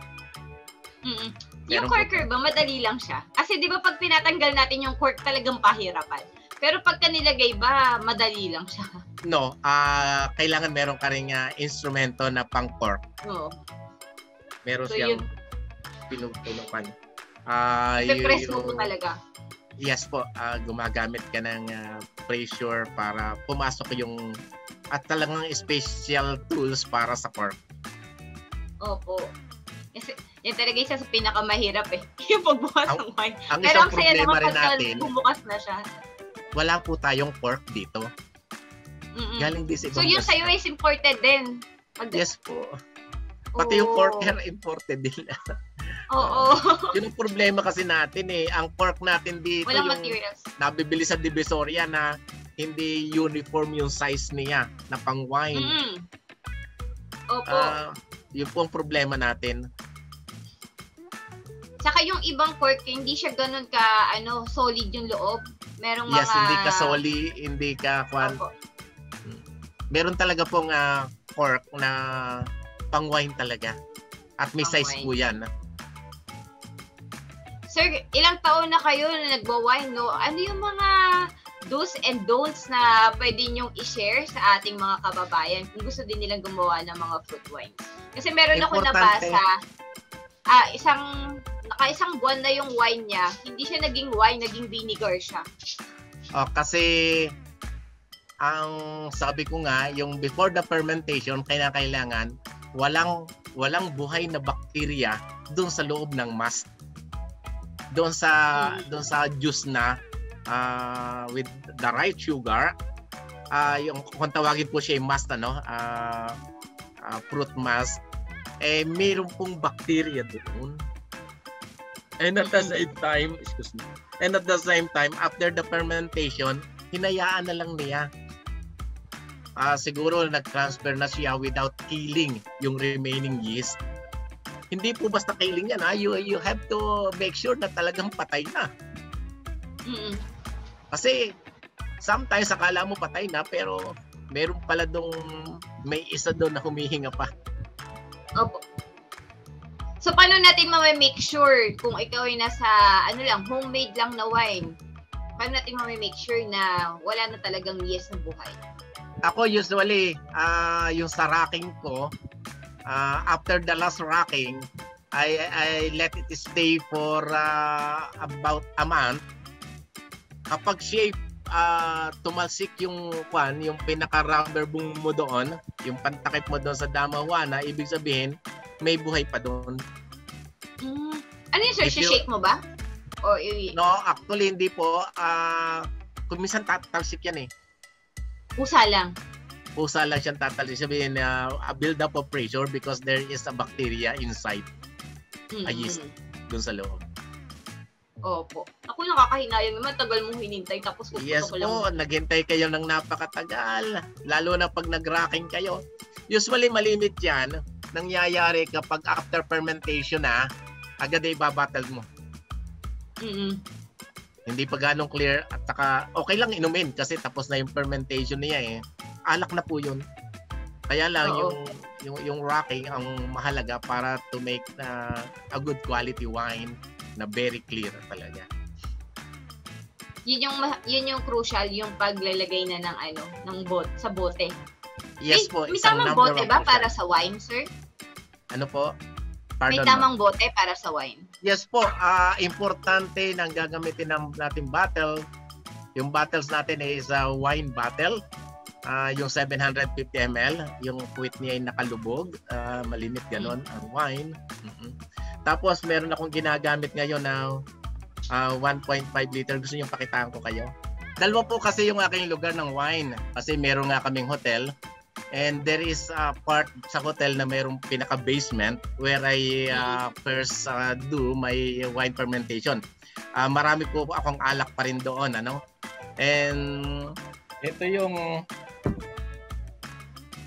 Mm-mm. Yung corker ba, madali lang siya? Kasi di ba pag tinatanggal natin yung cork, talagang pahirapan. Pero pagka nilagay ba, madali lang siya. No, ah kailangan meron ka rin ah, instrumento na pang cork. Oo. Meron So, siyang pinupulukan. Ah, y- Ipe-press mo po talaga. Yes po, ah, gumagamit ka ng ah, pressure para pumasok yung at talagang special tools para sa cork. Opo. Kasi, yan talaga isa sa pinakamahirap eh. yung pagbukas Ang- ng wine. Ang Pero ang saya naman rin natin, bumukas na siya. wala po tayong cork dito. Mm-mm. Galing din sa So yung sa'yo is imported din. Mag- Yes po. Pati yung Oo. corker imported din. Oo. Yun ang problema kasi natin eh. Ang cork natin dito Walang yung materials. nabibili sa Divisoria na hindi uniform yung size niya na pang wine. Mm-mm. Opo. Ah, yun po ang problema natin. Saka yung ibang cork, hindi siya ganun ka, ano, solid yung loob. Merong Yes, mga... hindi ka soli, hindi ka kwan. Opo. Meron talaga pong ah, cork na pang wine talaga. At may Pang size wine. po yan. Sir, ilang taon na kayo na nagwa-wine, no? Ano yung mga do's and don'ts na pwede nyong i-share sa ating mga kababayan kung gusto din nilang gumawa ng mga fruit wines? Kasi meron ako Importante. nabasa, ah, isang naka-isang buwan na yung wine niya, hindi siya naging wine, naging vinegar siya. Oh, kasi ang sabi ko nga, yung before the fermentation, kaya kailangan walang walang buhay na bakterya doon sa loob ng mast. Doon sa doon sa juice na ah, with the right sugar, ah yung kung tawagin po siya mast ano, ah, ah, fruit mast, eh mayroon pong bakterya doon. And at the same time, excuse me, and at the same time, after the fermentation, hinayaan na lang niya. Ah, siguro nag-transfer na siya without killing yung remaining yeast. Hindi po basta killing yan ha. You, you have to make sure na talagang patay na. Mm-mm. Kasi sometimes akala mo patay na pero meron pala dong may isa doon na humihinga pa. Opo. So, paano natin ma-make sure kung ikaw ay nasa, ano lang, homemade lang na wine? Paano natin ma-make sure na wala na talagang yeast na buhay? Ako usually, ah yung sa racking ko, ah, after the last racking, I, I let it stay for ah, about a month. Kapag siya ah, tumalsik yung kwan, yung pinaka-rubber boom mo doon, yung pantakip mo doon sa damawana, ibig sabihin, may buhay pa doon. Mm. Ano yun, sir? Shake mo ba? O, i- No, actually hindi po. ah kung minsan tatalsik yan eh. pusa lang. Pusa lang siyang tatalsik. Sabihin na a build up of pressure because there is a bacteria inside Mm-mm. A yeast. dun sa loob. Opo. Ako nakakahinayang naman, tagal mong hinintay tapos gusto Yes ko lang. po, naghintay kayo ng napakatagal. Lalo na pag nag-racking kayo. Usually malimit yan. Nangyayari kapag after fermentation na, agad ay babattle mo. Mm-mm. Hindi pa ganong clear at saka okay lang inumin kasi tapos na yung fermentation niya eh. Alak na po yun. Kaya lang Oo. yung yung yung racking ang mahalaga para to make na a good quality wine na very clear talaga. Yun yung yun yung crucial yung paglalagay na ng ano, ng bot sa bote. Yes may, po, may tamang bote ba para sa wine, sir? Ano po? May Pardon ma'am. tamang bote para sa wine. Yes po, ah importante nang gagamitin ng nating bottle. Yung bottles natin is a wine bottle. Ah, yung 750 ml, yung puwit niya ay nakalubog, ah, malimit ganon ang wine. Mhm. Tapos meron akong ginagamit ngayon na ah, 1.5 liter. Gusto niyo pakitaan ko kayo? Dalawa po kasi yung aking lugar ng wine. Kasi meron nga kaming hotel. And there is a part sa hotel na mayroong pinaka-basement where I uh, first uh, do my wine fermentation. Ah, marami po akong alak pa rin doon, ano? And ito yung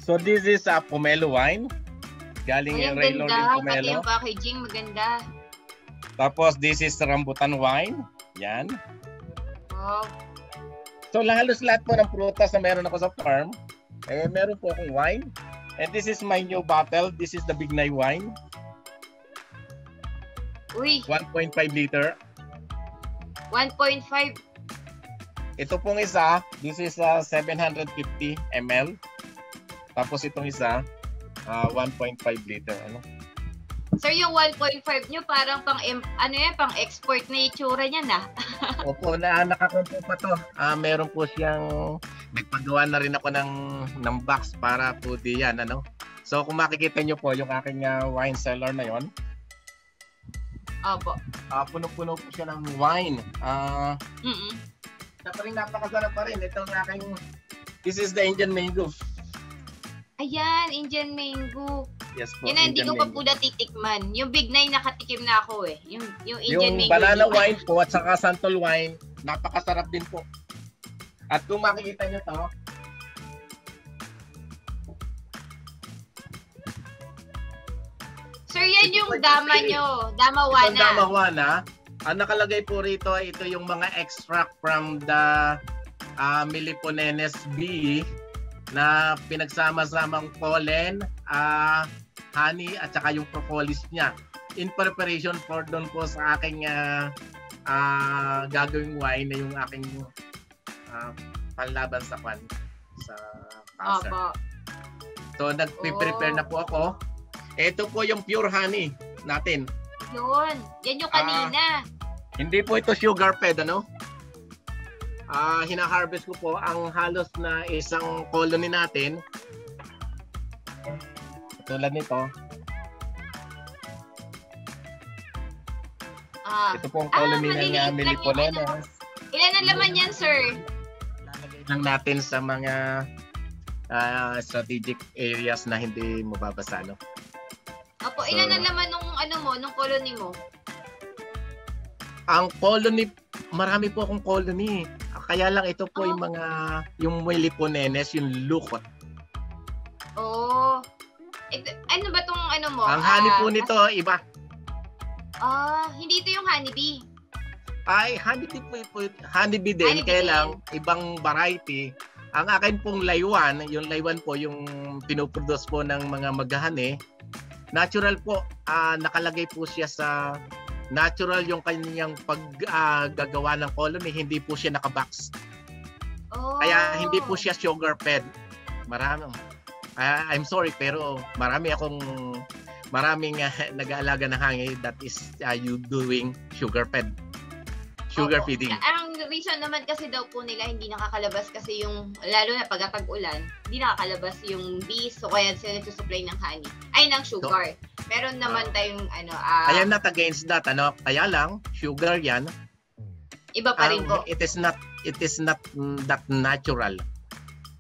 So this is a pomelo wine. Galing Ay, yung Raylord ganda. yung Pati pomelo. yung packaging, maganda. Tapos this is rambutan wine. Yan. Wow. So halos lahat po ng prutas na meron ako sa farm, eh meron po akong wine. And this is my new bottle. This is the Big Night wine, Uy, 1.5 liter. 1.5. Ito pong isa, this is uh, 750 ml. Tapos itong isa, uh, 1.5 liter. Ano? Sir, yung 1.5 nyo parang pang, ano yan, pang export na itsura niya na. Opo, na nakakumpo pa to. Ah, meron po siyang nagpagawa na rin ako ng ng box para po diyan ano. So kung makikita niyo po yung aking ah, wine cellar na 'yon, Opo. ah, puno-puno po siya ng wine. Ah, Mm-mm. na pa rin napakasarap pa rin itong aking This is the Indian mango. Ayan, Indian mango. Yes po. Yan na, hindi ko pa po natitikman. Yung Big Nine nakatikim na ako eh. Yung, yung Indian Yung mango. banana yung- wine po at saka santol wine, napakasarap din po. At kung makikita nyo to, Sir, yan Ito yung dama nyo. Itong Damawana. damawana, ang nakalagay po rito ay ito yung mga extract from the uh, Meliponenes bee na pinagsama-samang pollen, ah, honey at saka yung propolis niya in preparation for doon po sa aking ah, ah, gagawing wine na yung aking ah, panlaban sa kwan sa cancer. Opo. So nagpe-prepare Oh. na po ako. Ito po yung pure honey natin. yun. Yan yung kanina. Hindi po ito sugar fed, ano? Ah, hina-harvest ko po ang halos na isang colony natin. Tulad nito. Ah, Ito pong ah colony ng maliliit uh. Ilan ang laman yan, sir? Lang natin sa mga ah, strategic areas na hindi mababasa, no? Opo, ilan So- ang laman nung ano mo, nung colony mo? Ang colony, marami po akong colony. Kaya lang ito po Oh. yung mga, yung Meliponenes, yung lukot. Oh. Ito, ano ba tong ano mo? Ang honey Ah, po nito, iba. Ah, hindi ito yung honeybee. Ay, honeybee po, po honeybee din, Honeybee kaya din. lang ibang variety. Ang akin pong laywan, yung laywan po yung pinoproduce po ng mga maghahani. Natural po, ah, nakalagay po siya sa natural yung kanyang paggagawa ng colony, hindi po siya nakabox. Oh. Kaya hindi po siya sugar fed. Marami. Ah, I'm sorry pero marami akong maraming ah, nag-aalaga ng hangin that is ah, you doing sugar fed. Sugar Opo. feeding. Ang reason naman kasi daw po nila hindi nakakalabas kasi yung, lalo na pag ulan hindi nakakalabas yung bees so kaya sila nagsusupply ng honey. Ay, ng sugar. Meron naman tayong ano, ah, I am not against that ano. Kaya lang sugar 'yan. iba pa rin po. it is not it is not that natural.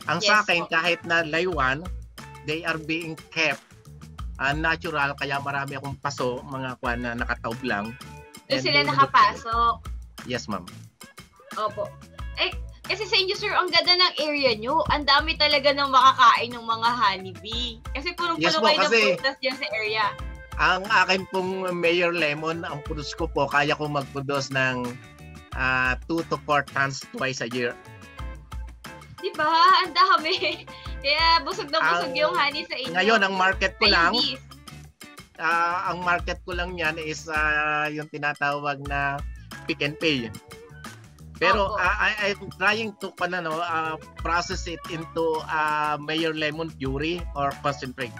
Ang sa Yes akin po. kahit na laywan, they are being kept uh, natural kaya marami akong paso mga kwan na nakataob lang. Doon sila nakapasok. Yes, ma'am. Opo. Eh, kasi sa inyo, sir, ang ganda ng area nyo. Ang dami talaga ng makakain ng mga honeybee. Kasi punong-puno Yes po, kayo kasi- ng prutas dyan sa area. Ang akin pong Mayor Lemon, ang produce ko po, kaya ko mag-produce ng 2 to 4 tons twice a year. Diba? Ang dami. Kaya busog na busog Ang- yung honey sa inyo. Ngayon, ang market ko lang, bees. ah, ang market ko lang yan is ah, yung tinatawag na pick and pay. Pero Opo. ah, I, I'm trying to ano, ah, process it into ah, Mayor Lemon puree or concentrate.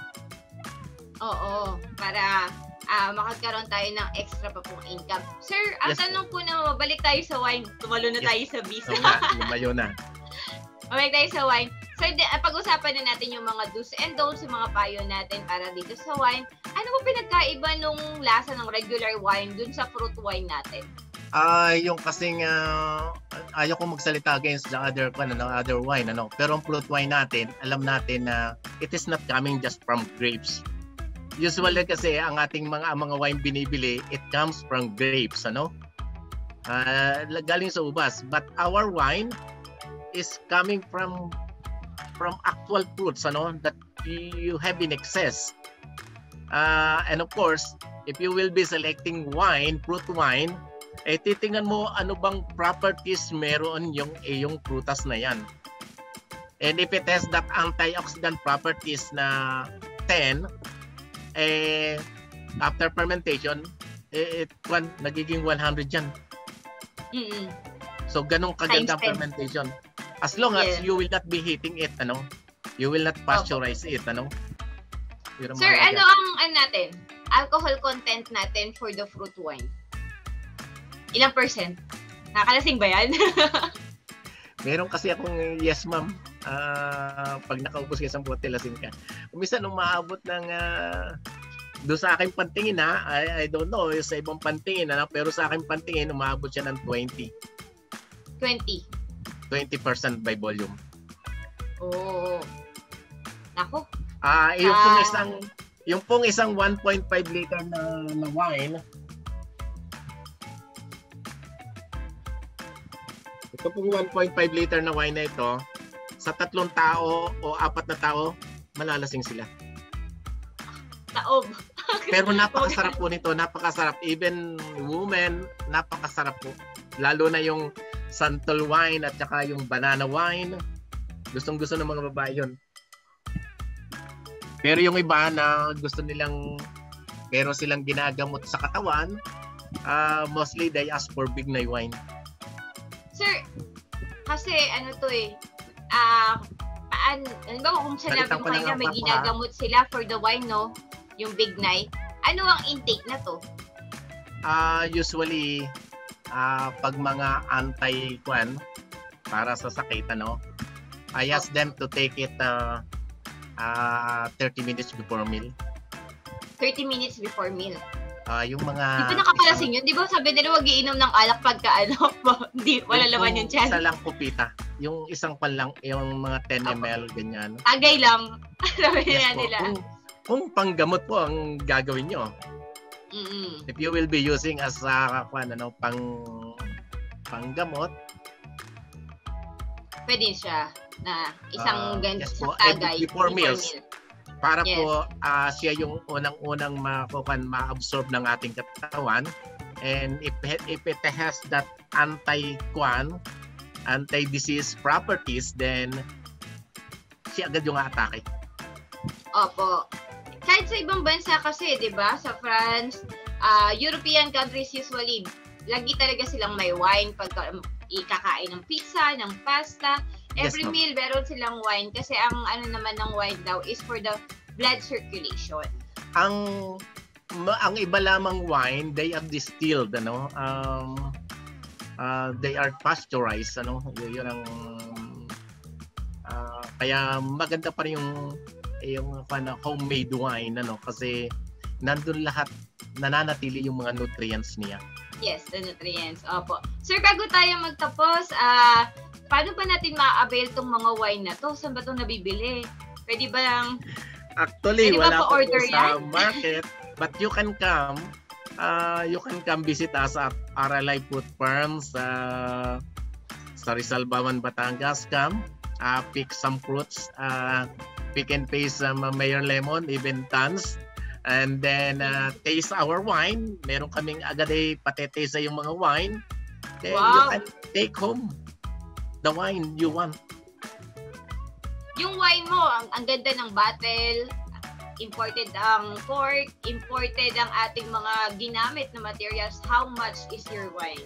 Oo. Para ah makagkaroon tayo ng extra pa pong income. Sir, ang Yes tanong po na mabalik tayo sa wine. Tumalo na Yes. tayo sa nga, lumayo na. Mabalik tayo sa wine. So, ah, pag-usapan na natin yung mga do's and don'ts, yung mga payo natin para dito sa wine. Ano ba pinagkaiba nung lasa ng regular wine dun sa fruit wine natin? Ah, yung kasing ah, ayaw ko magsalita against the other ano, no, other wine ano. Pero ang fruit wine natin, alam natin na it is not coming just from grapes. Usually kasi ang ating mga mga wine binibili, it comes from grapes, ano? Ah, galing sa ubas. But our wine is coming from from actual fruits, ano, that you have in excess. Ah, and of course, if you will be selecting wine, fruit wine, eh titingnan mo ano bang properties meron yung iyong prutas na yan. And if it has that antioxidant properties na 10, eh after fermentation, eh, it one, nagiging 100 yan. Mm-mm. So ganong kagandang Times 10. As long as Yeah. you will not be heating it, ano, you will not pasteurize it, ano. Ang Sir, ano ang ano natin? Alcohol content natin for the fruit wine? Ilang percent? Nakalasing ba yan? Meron kasi akong yes ma'am. Ah, pag nakaupos ka isang bote lasing ka. Umisa nung maabot ng ah, doon sa aking pantingin ha, I, I don't know, sa ibang pantingin ano, pero sa aking pantingin umabot siya ng 20. 20. 20% by volume. Oo. Nako. Ah, yung pong Ah. isang yung pong isang 1.5 liter na, na wine Ito pong 1.5 liter na wine na ito, sa tatlong tao o apat na tao, malalasing sila. Taob. Pero napakasarap po nito, napakasarap. Even women, napakasarap po. Lalo na yung santol wine at saka yung banana wine. Gustong gusto ng mga babae yun. Pero yung iba na gusto nilang pero silang ginagamot sa katawan, ah, mostly they ask for big night wine. Sir, kasi ano to eh, ah, paan, ano ba kung sinabi mo kanina may papa, ginagamot sila for the wine, no? Yung big night. Ano ang intake na to? Ah, usually ah pag mga anti-kwan para sa sakit ano, I ask them to take it uh, uh, 30 minutes before meal. 30 minutes before meal. Ah, yung mga Di ba nakakalasing yun? Di ba sabi nila huwag iinom ng alak pagka ano, di, wala Yung laman yung tiyan. Isa lang kupita. Yung isang pan lang, yung mga 10 ml, ganyan. Agay lang. sabi Yes nila. Kung, kung panggamot po ang gagawin nyo, Mm-mm. if you will be using as uh, kwan, ano, pang panggamot, Pwede siya na isang Ah, gan- yes po. isang tagay Eh, before meals. meal. para Yes. po ah, siya yung unang-unang makukan ma-absorb ng ating katawan and if if it has that anti-kwan anti-disease properties then siya agad yung atake. Opo. Kahit sa ibang bansa kasi, di ba? Sa France, ah, European countries usually, lagi talaga silang may wine pag ikakain ng pizza, ng pasta. Yes, Every ma'am. meal, meron silang wine kasi ang ano naman ng wine daw is for the blood circulation. Ang ma- ang iba lamang wine, they are distilled ano. Um ah, they are pasteurized ano. Yun ang ah, kaya maganda pa rin yung yung ano, homemade wine ano kasi nandun lahat nananatili yung mga nutrients niya. Yes, the nutrients. Opo. Sir, bago tayo magtapos, ah, paano pa natin ma-avail tong mga wine na to? Saan ba ito nabibili? Pwede ba lang Actually, Pwede wala pa po pa-order sa market, but you can come. Uh, you can come visit us at RLI Food Farm sa sa Rizal Baman, Batangas. Come, uh, pick some fruits, uh, pick and some uh, Mayor Lemon, even tons. And then uh, taste our wine. Meron kaming agad ay patetesa yung mga wine. Then you Wow. can take home the wine you want. yung wine mo, ang, ang ganda ng bottle, imported ang cork, imported ang ating mga ginamit na materials. How much is your wine?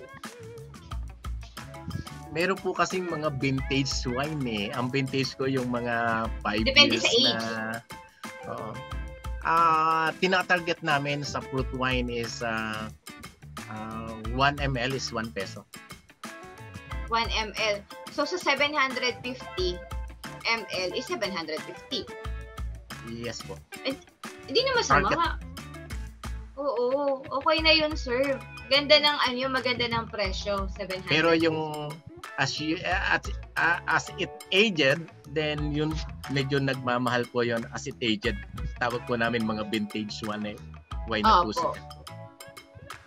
Meron po kasing mga vintage wine eh. Ang vintage ko yung mga 5 Depende years sa age. na... Oo. Ah, tinatarget namin sa fruit wine is uh, uh, 1 ml is 1 peso. 1 ml. So, sa 750 ml is 750. Yes po. Hindi na masama. Target. nga. Oo, okay na yun, sir. Ganda ng ano, maganda ng presyo, 700. Pero yung as you, as, uh, as it aged, then yun medyo nagmamahal po yon as it aged. Tawag po namin mga vintage wine eh. Wine na po Opo. sila.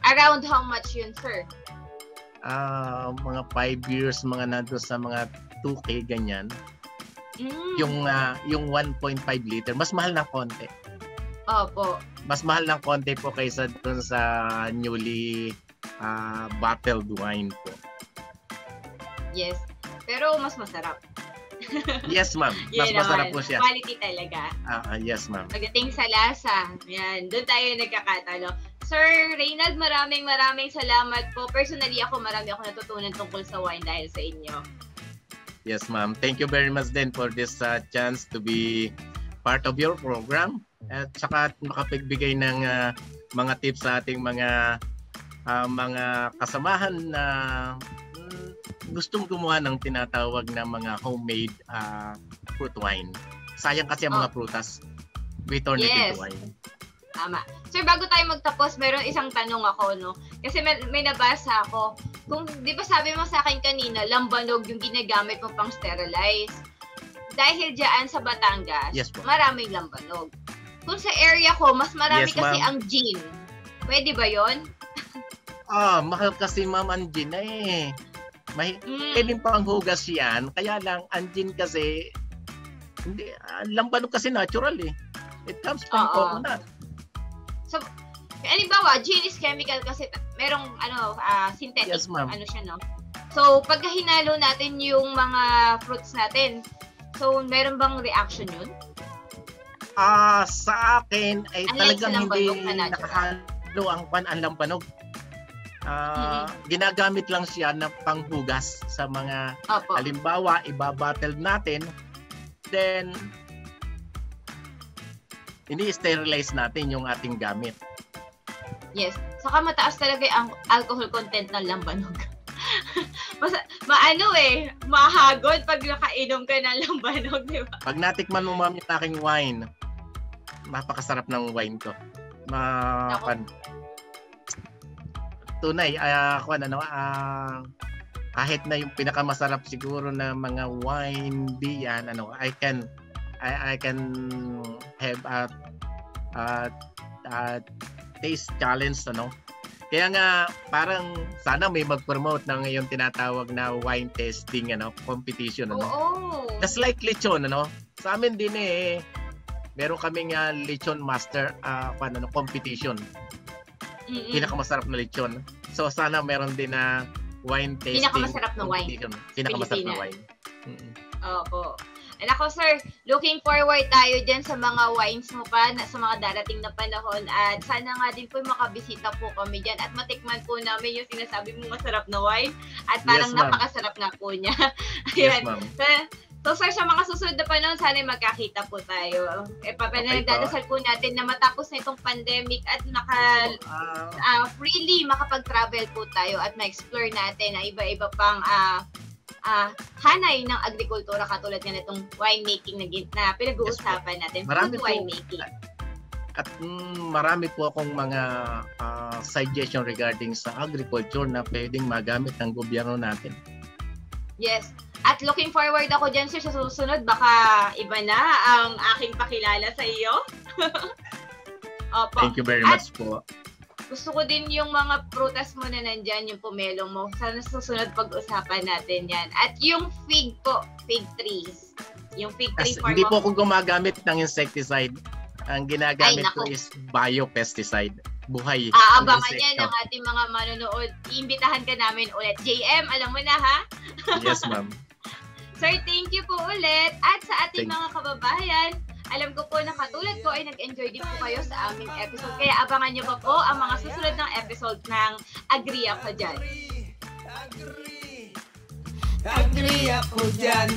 Around how much yun, sir? Ah, mga 5 years mga nando sa mga 2k ganyan. Mm. yung ah, yung 1.5 liter mas mahal ng konti Opo. mas mahal ng konti po kaysa dun sa newly ah, bottled wine po Yes. Pero mas masarap. yes ma'am mas Yun masarap naman. po siya Quality talaga. Ah, ah, yes ma'am Pagdating sa lasa, yan, doon tayo nagkakatalo. Sir Reynald, maraming maraming salamat po. Personally ako, marami ako natutunan tungkol sa wine dahil sa inyo. yes ma'am thank you very much then for this ah, chance to be part of your program at saka makapagbigay ng ah, mga tips sa ating mga ah, mga kasamahan na mm, gustong gumawa ng tinatawag na mga homemade ah, fruit wine. Sayang kasi ang mga prutas. We turn it Yes. into wine. Tama. Sir, bago tayo magtapos, meron isang tanong ako, no? Kasi may, may nabasa ako. Kung, di ba sabi mo sa akin kanina, lambanog yung ginagamit mo pang sterilize. Dahil dyan sa Batangas, Yes po. maraming lambanog. Kung sa area ko, mas marami Yes, kasi ang gin. Pwede ba yon? Ah, mahal kasi ma'am ang gin eh. May, Mm. pwedeng pang hugas yan. Kaya lang, ang gin kasi, hindi, ang lambanog kasi natural eh. It comes from Oo. coconut. Halimbawa, gin is chemical kasi merong ano ah, synthetic Yes, ma'am. ano siya no. So pag hinalo natin yung mga fruits natin, so meron bang reaction yun? Ah, sa akin ay Unlike talagang hindi nakahalo ang pan ang lambanog. Ah, ginagamit lang siya na panghugas sa mga Opo. halimbawa ibabattle natin then ini-sterilize natin yung ating gamit. Yes. Saka mataas talaga yung ang- alcohol content ng lambanog. Mas, maano eh, mahagod pag nakainom ka ng lambanog, di ba? Pag natikman mo ma'am yung aking wine, napakasarap ng wine ko. Ma pan, tunay, ah kung ano, ah, kahit na yung pinakamasarap siguro na mga wine di yan, ano, I can I, I can have a, a, a taste challenge, ano. Kaya nga, parang sana may mag-promote ng yung tinatawag na wine tasting, ano, competition, ano. Oo. Just like lechon, ano? Sa amin din eh, meron kaming uh, lechon master uh, ano, competition. Mm-mm. Pinakamasarap na lechon. So sana meron din na wine tasting. Pinakamasarap na wine. Pinakamasarap na Pilipinas. wine. Mm-mm. Opo. And ako sir, looking forward tayo dyan sa mga wines mo pa na, sa mga darating na panahon at sana nga din po makabisita po kami dyan at matikman po namin yung sinasabi mo masarap na wine at parang Yes, napakasarap nga po niya. Yes, ma'am. So sir, sa mga susunod na panahon, sana magkakita po tayo. E, pa, Okay po. natin na matapos na itong pandemic at naka, Ah, ah, freely makapag-travel po tayo at ma-explore natin ang iba-iba pang ah ah, hanay ng agrikultura katulad nga nitong winemaking na, na pinag-uusapan natin. Marami Food winemaking. at mm, marami po akong mga ah, suggestion regarding sa agriculture na pwedeng magamit ng gobyerno natin. Yes. At looking forward ako dyan sir sa susunod. Baka iba na ang aking pakilala sa iyo. Opo. Thank you very At- much po. Gusto ko din yung mga prutas mo na nandyan, yung pomelo mo. Sana sa susunod pag-usapan natin yan. At yung fig po, fig trees. Yung fig tree As, farm hindi po ako gumagamit ng insecticide. Ang ginagamit Ay, ko is biopesticide. Buhay. Aabangan yan ng ating mga manonood. Iimbitahan ka namin ulit. JM, alam mo na ha? Yes, ma'am. Sir, thank you po ulit. At sa ating Thank- mga kababayan, alam ko po na katulad ko ay nag-enjoy din po kayo sa aming episode. Kaya abangan nyo pa po ang mga susunod ng episode ng Agree Ako Dyan. Agree ako dyan